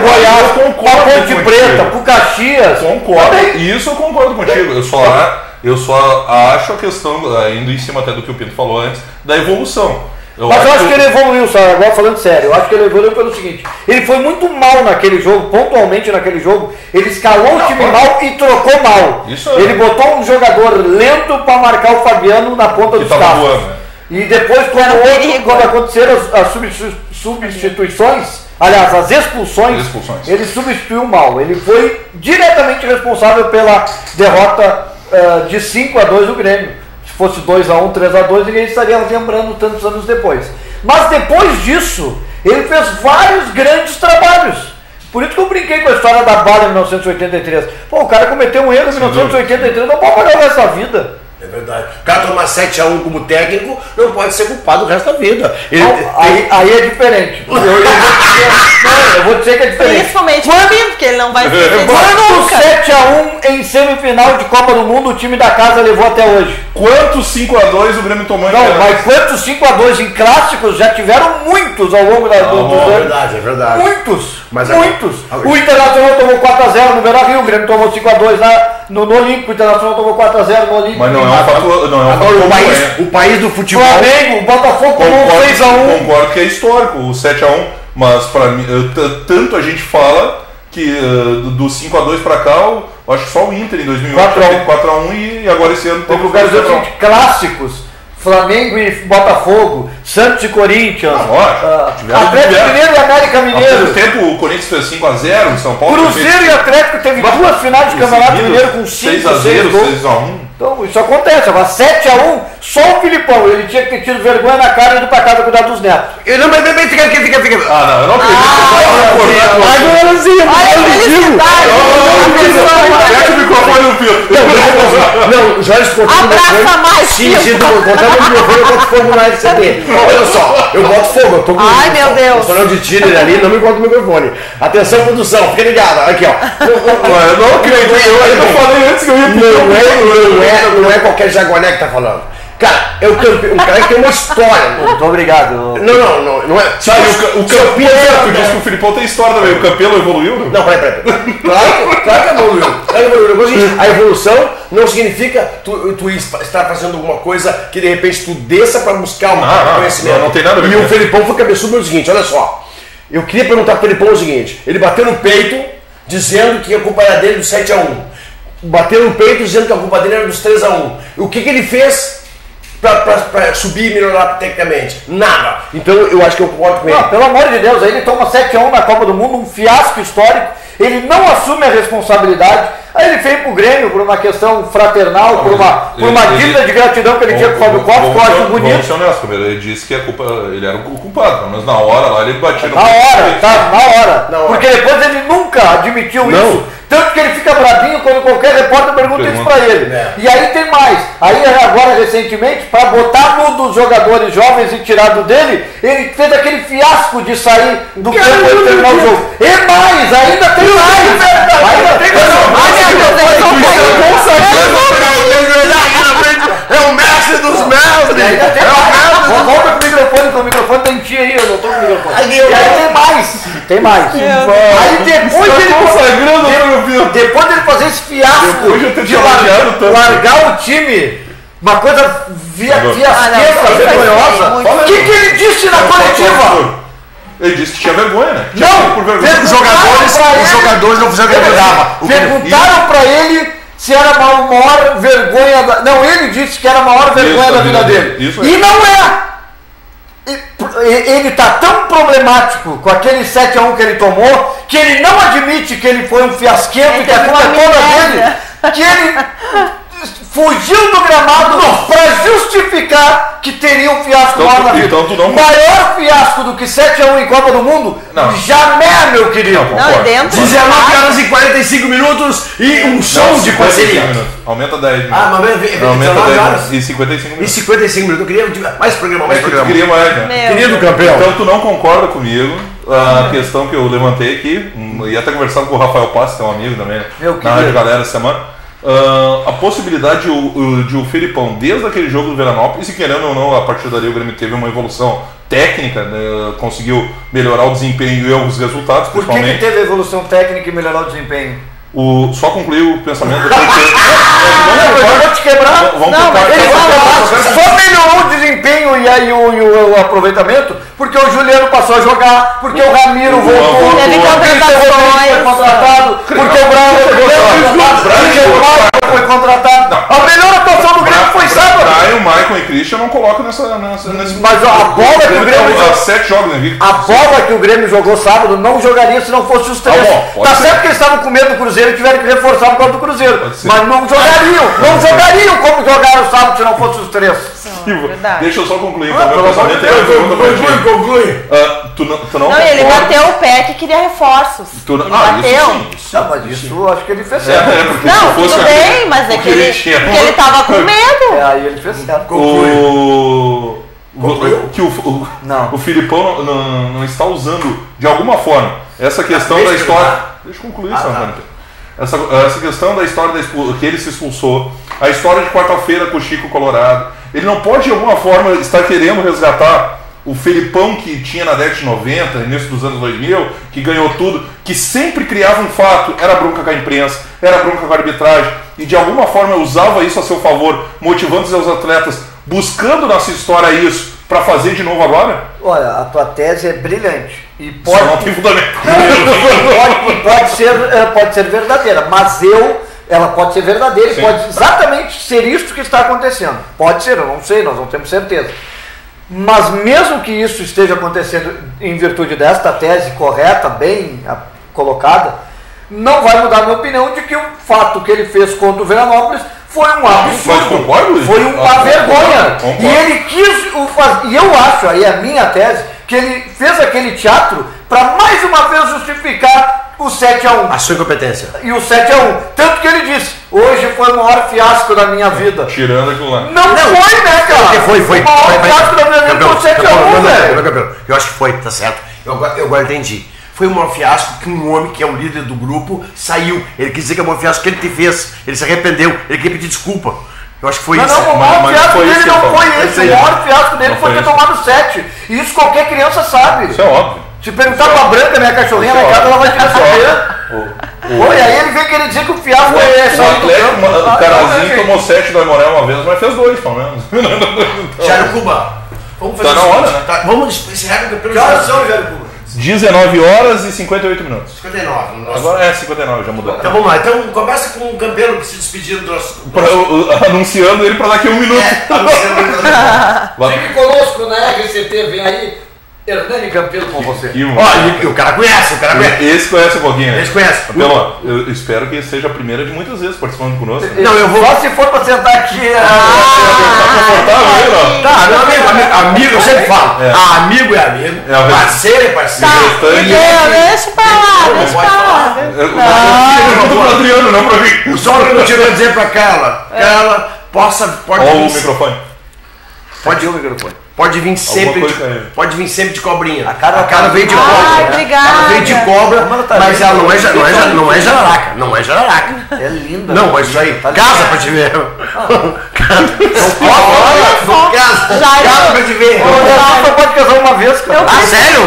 Goiás, pra Ponte. Preta, pro Caxias.
Concordo. Isso eu concordo contigo. Eu só, eu só acho a questão, eh, indo em cima até do que o Pinto falou antes, da evolução.
Mas eu acho que ele evoluiu, sabe? Agora falando sério, eu acho que ele evoluiu pelo seguinte: ele foi muito mal naquele jogo, pontualmente naquele jogo. Ele escalou o time mal e trocou mal.
Isso é.
Ele botou um jogador lento para marcar o Fabiano na ponta
Que
dos
tava
carros.
né?
E depois, quando, outro- quando aconteceram as, as substitu- substituições, aliás, as expulsões,
As expulsões.
ele substituiu mal. Ele foi diretamente responsável pela derrota ah, de 5 a 2 do Grêmio. Se fosse 2 a 1 3 a 2 ninguém estaria lembrando tantos anos depois. Mas depois disso, ele fez vários grandes trabalhos. Por isso que eu brinquei com a história da bala em 1983. Pô, o cara cometeu um erro em 1983, não pode pagar da vida.
É verdade. O cara tomar 7x1 como técnico não pode ser culpado o resto da vida. Ele,
Não, aí, aí é diferente. Eu, eu vou dizer, não, eu vou dizer que é diferente.
Principalmente pro Pinto, porque ele não vai ser
Quanto
nunca.
7x1 em semifinal de Copa do Mundo o time da casa levou até hoje?
Quantos 5x2 o Grêmio tomou em
Não, mas quantos 5x2 em clássicos já tiveram muitos ao longo da, do, dos
é verdade, é verdade.
Muitos,
Mas
muitos.
agora-
O Internacional tomou 4x0 no Beira Rio, o Grêmio tomou 5x2 na, no, no Olímpico, o Internacional tomou 4x0 no Olímpico.
Mas não é um fator. Não é um
Agora
fator
o país,
é.
o país do futebol.
Flamengo, o Botafogo tomou
Concordo,
6x1.
concordo que é histórico o 7x1, mas para mim, tanto a gente fala que eh, do do 5x2 para cá, eu acho que só o Inter em 2008
4 a 1.
teve 4x1 e agora esse ano teve
Eu
o
quero dizer o
4x1.
seguinte, clássicos, Flamengo e Botafogo, Santos e Corinthians, ah,
tiveram-
Atlético. Mineiro e América
Há
Mineiro.
tempo o Corinthians fez 5x0 em São Paulo.
Cruzeiro e Atlético teve duas finais de Campeonato Mineiro com 5
6x0,
6 gols.
6x1.
Então isso acontece, agora 7x1, só o Filipão, ele tinha que ter tido vergonha na cara e ido pra casa cuidar dos netos.
Eu não, mas, fica aqui, fica, fica.
Ah, não, eu não acredito.
Agora sim,
Olha a felicidade.
Fecha o microfone no Pinto.
Não, o Jorge contou
Abraça mais,
Sim, sim, eu contar no microfone, eu boto fogo na LCD. Olha só, eu boto fogo, eu tô com
Ai, meu Deus.
Estourão de tiro ali, não me conta o microfone. Atenção, produção, fica ligado. Aqui, ó.
Eu não acredito. Eu ainda falei antes que eu ia
Não é, não é, não é qualquer jaguané que tá falando. Cara, é o campe... um cara que tem uma história.
Muito obrigado.
Não, não, não, não é.
Sabe, o, ca- o
Seu
Campelo,
Pedro-
tu disse que o Filipão tem história também. O Campelo evoluiu?
Não, peraí, peraí. Claro, que- claro que evoluiu. Claro que evoluiu. A evolução não significa tu, tu est- estar fazendo alguma coisa que de repente tu desça para buscar um
Ah, não,
conhecimento.
não, não tem nada a ver
E o
isso.
Felipão foi cabeçudo pelo seguinte: olha só. Eu queria perguntar pro Felipão o seguinte: ele bateu no peito dizendo que a culpa era dele do 7x1. Bateu no peito dizendo que a culpa dele era dos 3x1. O que, que ele fez? Pra subir e melhorar tecnicamente? Nada. Então eu acho que eu concordo com ele.
Não, pelo amor de Deus, ele toma 7x1 na Copa do Mundo, um fiasco histórico, ele não assume a responsabilidade, aí ele vem pro Grêmio por uma questão fraternal, por uma, por uma
Ele-
dívida de gratidão que ele tinha com o Fábio Costa, que eu acho bonito.
Camilo. Ele disse que a culpa, ele era o culpado, mas na hora lá ele batia no
Na hora, tá, na hora.
Na hora.
Porque depois ele nunca admitiu
Não.
isso. Tanto que ele fica brabinho quando qualquer repórter pergunta isso pra ele.
É.
E aí tem mais. Aí agora, recentemente, para botar no dos jogadores jovens e tirar do dele, ele fez aquele fiasco de sair do campo e terminar o jogo. E mais, ainda tem mais. Ainda tem
É o mestre dos mestres! É o mestre
Volta com o microfone, o microfone tem ti aí, eu não tô com o microfone.
Aí,
E tem mais. Tem mais. Aí depois ele
consagrando meu
depois dele fazer esse fiasco
de
largar, o time, uma coisa via, fiasquesca,
Ah, não,
vergonhosa. O que, que ele disse na coletiva?
Ele disse que tinha vergonha, né? Tinha
Não,
por vergonha.
Os jogadores,
Pra
os jogadores não fizeram ele-
Perguntaram pra ele se era a maior vergonha da... Não, ele disse que era a maior vergonha da vida dele.
Isso
E
é.
não é! Ele tá tão problemático com aquele 7x1 que ele tomou que ele não admite que ele foi um fiasquento e que a culpa é
uma
toda dele. Que ele fugiu do gramado pra justificar que teria um fiasco
Então
lá na vida.
então tu não-
Maior fiasco do que 7x1 em Copa do Mundo?
Não.
Jamais, meu querido.
Não, e dentro.
19 horas e 45 minutos e um som
Não,
de
55
parceria.
Aumenta 10 minutos.
Ah, mas vem- vem-
Não, aumenta
19
10
horas.
minutos. E 55
E
minutos.
55 minutos. Eu queria mais programa, mais
É que tu
programa.
queria mais, né?
Querido campeão.
Então tu não concorda comigo a questão que eu levantei aqui, hum, e até conversando com o Rafael Passi, que é um amigo também, né,
Meu
na. Rádio Galera essa semana, ah, a possibilidade de o, de o Felipão, desde aquele jogo do Veranópolis, e querendo ou não, a partir dali o Grêmio teve uma evolução técnica, né, conseguiu melhorar o desempenho e os resultados,
Por que, que teve evolução técnica e melhorar o desempenho?
O, só concluir o pensamento depois
Não, eu vou te quebrar.
Vamos
não, mas ele
parte.
só melhorou o desempenho e aí o, o- o aproveitamento porque o Juliano passou a jogar, porque o Ramiro voltou,
Teve
voltou.
porque o Rodrigues foi contratado, porque o Brown porque o Maicon foi contratado. A melhor atuação do Grêmio foi sábado.
Brian, Michael e Christian não colocam nessa, nessa, nesse.
Mas a bola que o Grêmio
Há sete jogos invicto.
A bola que o Grêmio jogou sábado não jogaria se não fosse os três.
Tá pode
tá certo que eles estavam com medo do Cruzeiro e tiveram que reforçar por causa do Cruzeiro. Mas não jogariam, não jogariam como jogaram sábado se não fossem os três.
verdade.
Deixa eu só concluir
Ah,
então, meu pensamento.
Deus,
Conclui, conclui.
Ah, tu não, tu não,
Não, ele bateu o pé que queria reforços.
Tu não,
Ele
ah,
bateu.
isso sim. Isso,
Não, mas isso eu acho que ele fez
É,
certo.
é, porque
Não,
se fosse
tudo
aquele-
bem, mas é
o
que ele,
tinha-
porque ele tava com medo.
É, aí ele fez certo.
O, o, que o, o,
Não.
o Filipão não, não, não está usando de alguma forma essa questão
deixa
da história. Deixa eu concluir,
Ah.
Antônio. Essa, essa questão da história da que ele se expulsou, a história de quarta-feira com o Chico Colorado. Ele não pode de alguma forma estar querendo resgatar o Felipão que tinha na década de 90, início dos anos 2000, que ganhou tudo, que sempre criava um fato, era bronca com a imprensa, era bronca com a arbitragem, e de alguma forma usava isso a seu favor, motivando seus atletas, buscando nessa história isso, para fazer de novo agora?
Olha, a tua tese é brilhante. E pode, pode, pode ser, eh, pode ser verdadeira, mas eu, ela pode ser verdadeira e
Sim.
pode exatamente ser isso que está acontecendo. Pode ser, eu não sei, nós não temos certeza. Mas mesmo que isso esteja acontecendo em virtude desta tese correta, bem ah, colocada, não vai mudar a minha opinião de que o fato que ele fez contra o Veranópolis foi um absurdo.
concordo?
Foi uma
Ah,
vergonha.
concordo.
E ele quis o fazer. E eu acho, aí é a minha tese, que ele fez aquele teatro para mais uma vez justificar o 7x1.
A sua incompetência.
E o 7x1. Tanto que ele disse: hoje foi o maior fiasco da minha vida.
Tirando aquilo lá.
Não, foi, né, cara?
Foi, foi.
O maior
Foi, foi.
fiasco da minha vida
Campeão,
foi o
campeão,
7x1,
não, não,
velho.
não, campeão. Eu acho que foi, tá certo. Eu, agora- eu agora entendi. Foi um maior fiasco que um homem que é o líder do grupo saiu. Ele quis dizer que é o maior fiasco que ele te fez. Ele se arrependeu. Ele queria pedir desculpa. Eu acho que foi
Não,
isso.
não, o maior
mas
fiasco
foi isso
dele não foi esse. O maior fiasco dele
Não
foi
foi
ter
isso.
tomado 7. E isso qualquer criança sabe.
Isso é óbvio.
Se perguntar pra Branca, minha cachorrinha lá em casa, ela vai querer saber. Pô, e aí ele veio querer dizer que o fiasco é
O
só
Atlético,
do campo.
o
Ah,
Carazinho
não,
tomou 7 do Aimoré uma vez, mas fez dois, pelo menos.
Jairo Cuba. Vamos
Tá na
o
hora,
seguinte,
né?
tá, vamos encerrar o campeão
Que horas são, Jair Cuba?
19 horas e 58 minutos.
59. no nosso-
Agora é 59, já mudou.
Então vamos lá. Então começa com o Campelo que se despedindo do nosso.
Pra- o- anunciando ele pra daqui a um minuto.
É, anunciando-
Fique conosco na RCT, vem aí. Hernani Campelo com você.
Ih, mano.
Ó, e o cara conhece, o cara conhece.
Esse conhece um pouquinho, né?
Esse conhece.
Pelo, eu espero que seja a primeira de muitas vezes participando conosco. né?
Não, eu vou.
Só se for pra sentar aqui.
Ah, confortável aí, não?
Tá, meu amigo, amigo, amigo, eu sempre falo.
É.
Ah, amigo é amigo,
É, o
parceiro é parceiro.
Tá,
Entendeu? Deixa pra lá, deixa pra lá.
Eu pergunto pro Adriano, não pra mim.
Só um minutinho eu vou dizer pra Carla. Carla, possa, pode
Ó o microfone.
Pode, o microfone. Pode vir sempre, de, pode vir sempre de cobrinha. A
Carla-
Carla veio de
Ai,
cobra. né?
obrigada.
Ela veio de cobra,
ela tá
mas ela não é, não, é, ja- não é jararaca. Não é jararaca.
É linda.
Não, mas isso aí,
Tá
casa pra te ver. Não casa,
Jairo.
casa pra te ver.
Só pode casar uma vez, cara.
Ah, sério?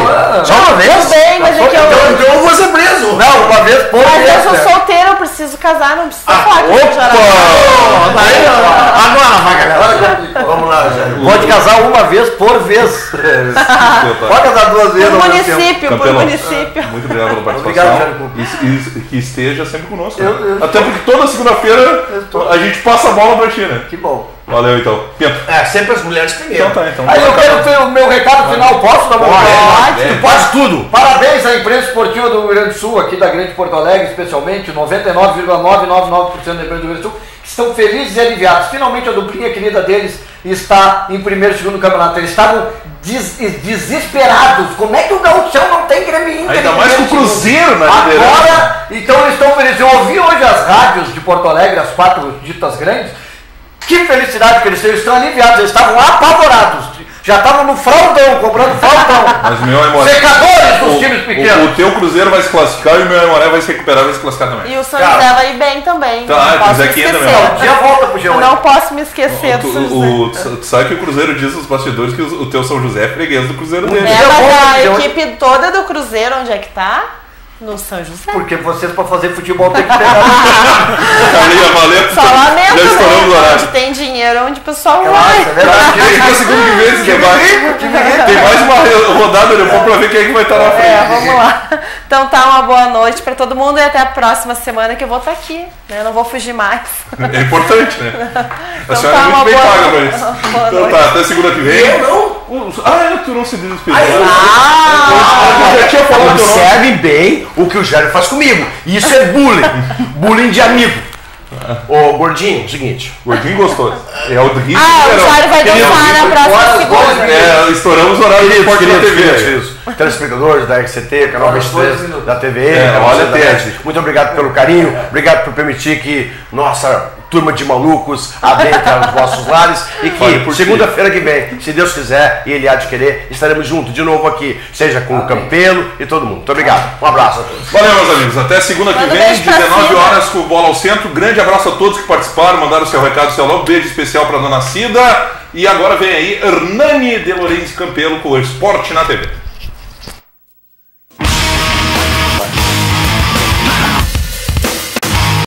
Só uma vez?
Tudo bem, mas é que eu.
Então, então eu vou ser preso.
Não, uma vez por
Mas
vez.
eu sou
né?
solteira, eu preciso casar, não precisa falar que eu
Opa!
já
Daí, Agora, vaga. Vamos lá, Jair.
Pode casar uma vez por vez. Pode casar duas vezes
Por município, por município.
Muito obrigado pela
Obrigado,
participação.
Jairo.
E, e- que esteja sempre conosco. né?
Eu- eu-
Até porque toda segunda-feira a gente passa a bola pra ti, né?
Que bom.
Valeu então. Pinto.
É, sempre as mulheres primeiro.
Então tá, então.
Aí eu quero ter o meu recado final, posso dar meu
Pode, pode, tu pode tudo.
Parabéns à imprensa esportiva do Rio Grande do Sul, aqui da Grande Porto Alegre, especialmente, 99,999% da imprensa do Rio Grande do Sul, estão felizes e aliviados. Finalmente a duplinha querida deles está em primeiro e segundo campeonato. Eles estavam des- desesperados. Como é que o Gauchão não tem Grêmio Inter?
Ainda mais com o? Cruzeiro na liderança.
Agora, então eles estão felizes. Eu ouvi hoje as rádios de Porto Alegre, as quatro ditas grandes, que felicidade que eles têm, eles estão aliviados, eles estavam apavorados. Já estavam no fraldão, comprando fraldão.
Mas o meu Aimoré.
Secadores dos
o,
times
o,
pequenos.
o teu Cruzeiro vai se classificar e o meu Aimoré vai se recuperar e vai se classificar também.
E o São. José vai ir bem também.
Tá,
não
o
posso
entra
esquecer.
Um dia volta pro
Eu
G1.
não posso me esquecer do São José.
o, tu, sabe que o Cruzeiro diz nos bastidores que o, o teu São José é freguês do Cruzeiro dele.
É, mas a
pro G1.
equipe toda do Cruzeiro, onde é que tá? No São José.
Porque vocês, pra fazer futebol, tem que pegar.
Valeu, valeu.
Só lamento,
Já estouramos o
né? Onde tem dinheiro, onde o pessoal
Nossa,
vai.
é verdade.
Que esse debate. Tem mais uma rodada depois pra ver quem é que vai estar na frente.
É, vamos lá. Então tá, uma boa noite pra todo mundo e até a próxima semana que eu vou estar aqui. Né? Eu não vou fugir mais.
É importante, né? A
Então
senhora
tá,
é
uma
muito bem
boa-
paga pra isso. Então
noite.
tá, até segunda que vem.
Eu não.
Ah, é, tu não se despediu.
Ah!
Eu já tinha falado
bem o que o Jair faz comigo. Isso é bullying. bullying de amigo. Ô, gordinho, seguinte.
Gordinho gostoso. É o
Ah, o Jair vai
Querido,
dançar na próxima segunda.
É, estouramos o horário do esporte na TV.
queridos, telespectadores da RCT, canal 23 da TV,
É, olha,
23 da
Tese.
Muito obrigado pelo carinho, obrigado por permitir que nossa turma de malucos adentre os vossos lares e que segunda-feira que vem, se Deus quiser e Ele há de querer, estaremos juntos de novo aqui, seja com o Campelo e todo mundo. Muito obrigado. Um abraço a todos.
Valeu, meus amigos. Até segunda que vem,
beijo pra
19
cima.
horas, com o Bola ao Centro. Grande abraço a todos que participaram, mandaram seu recado, seu alô. Beijo especial pra dona Cida. E agora vem aí Hernani de Lourenço Campelo com o Esporte na TV.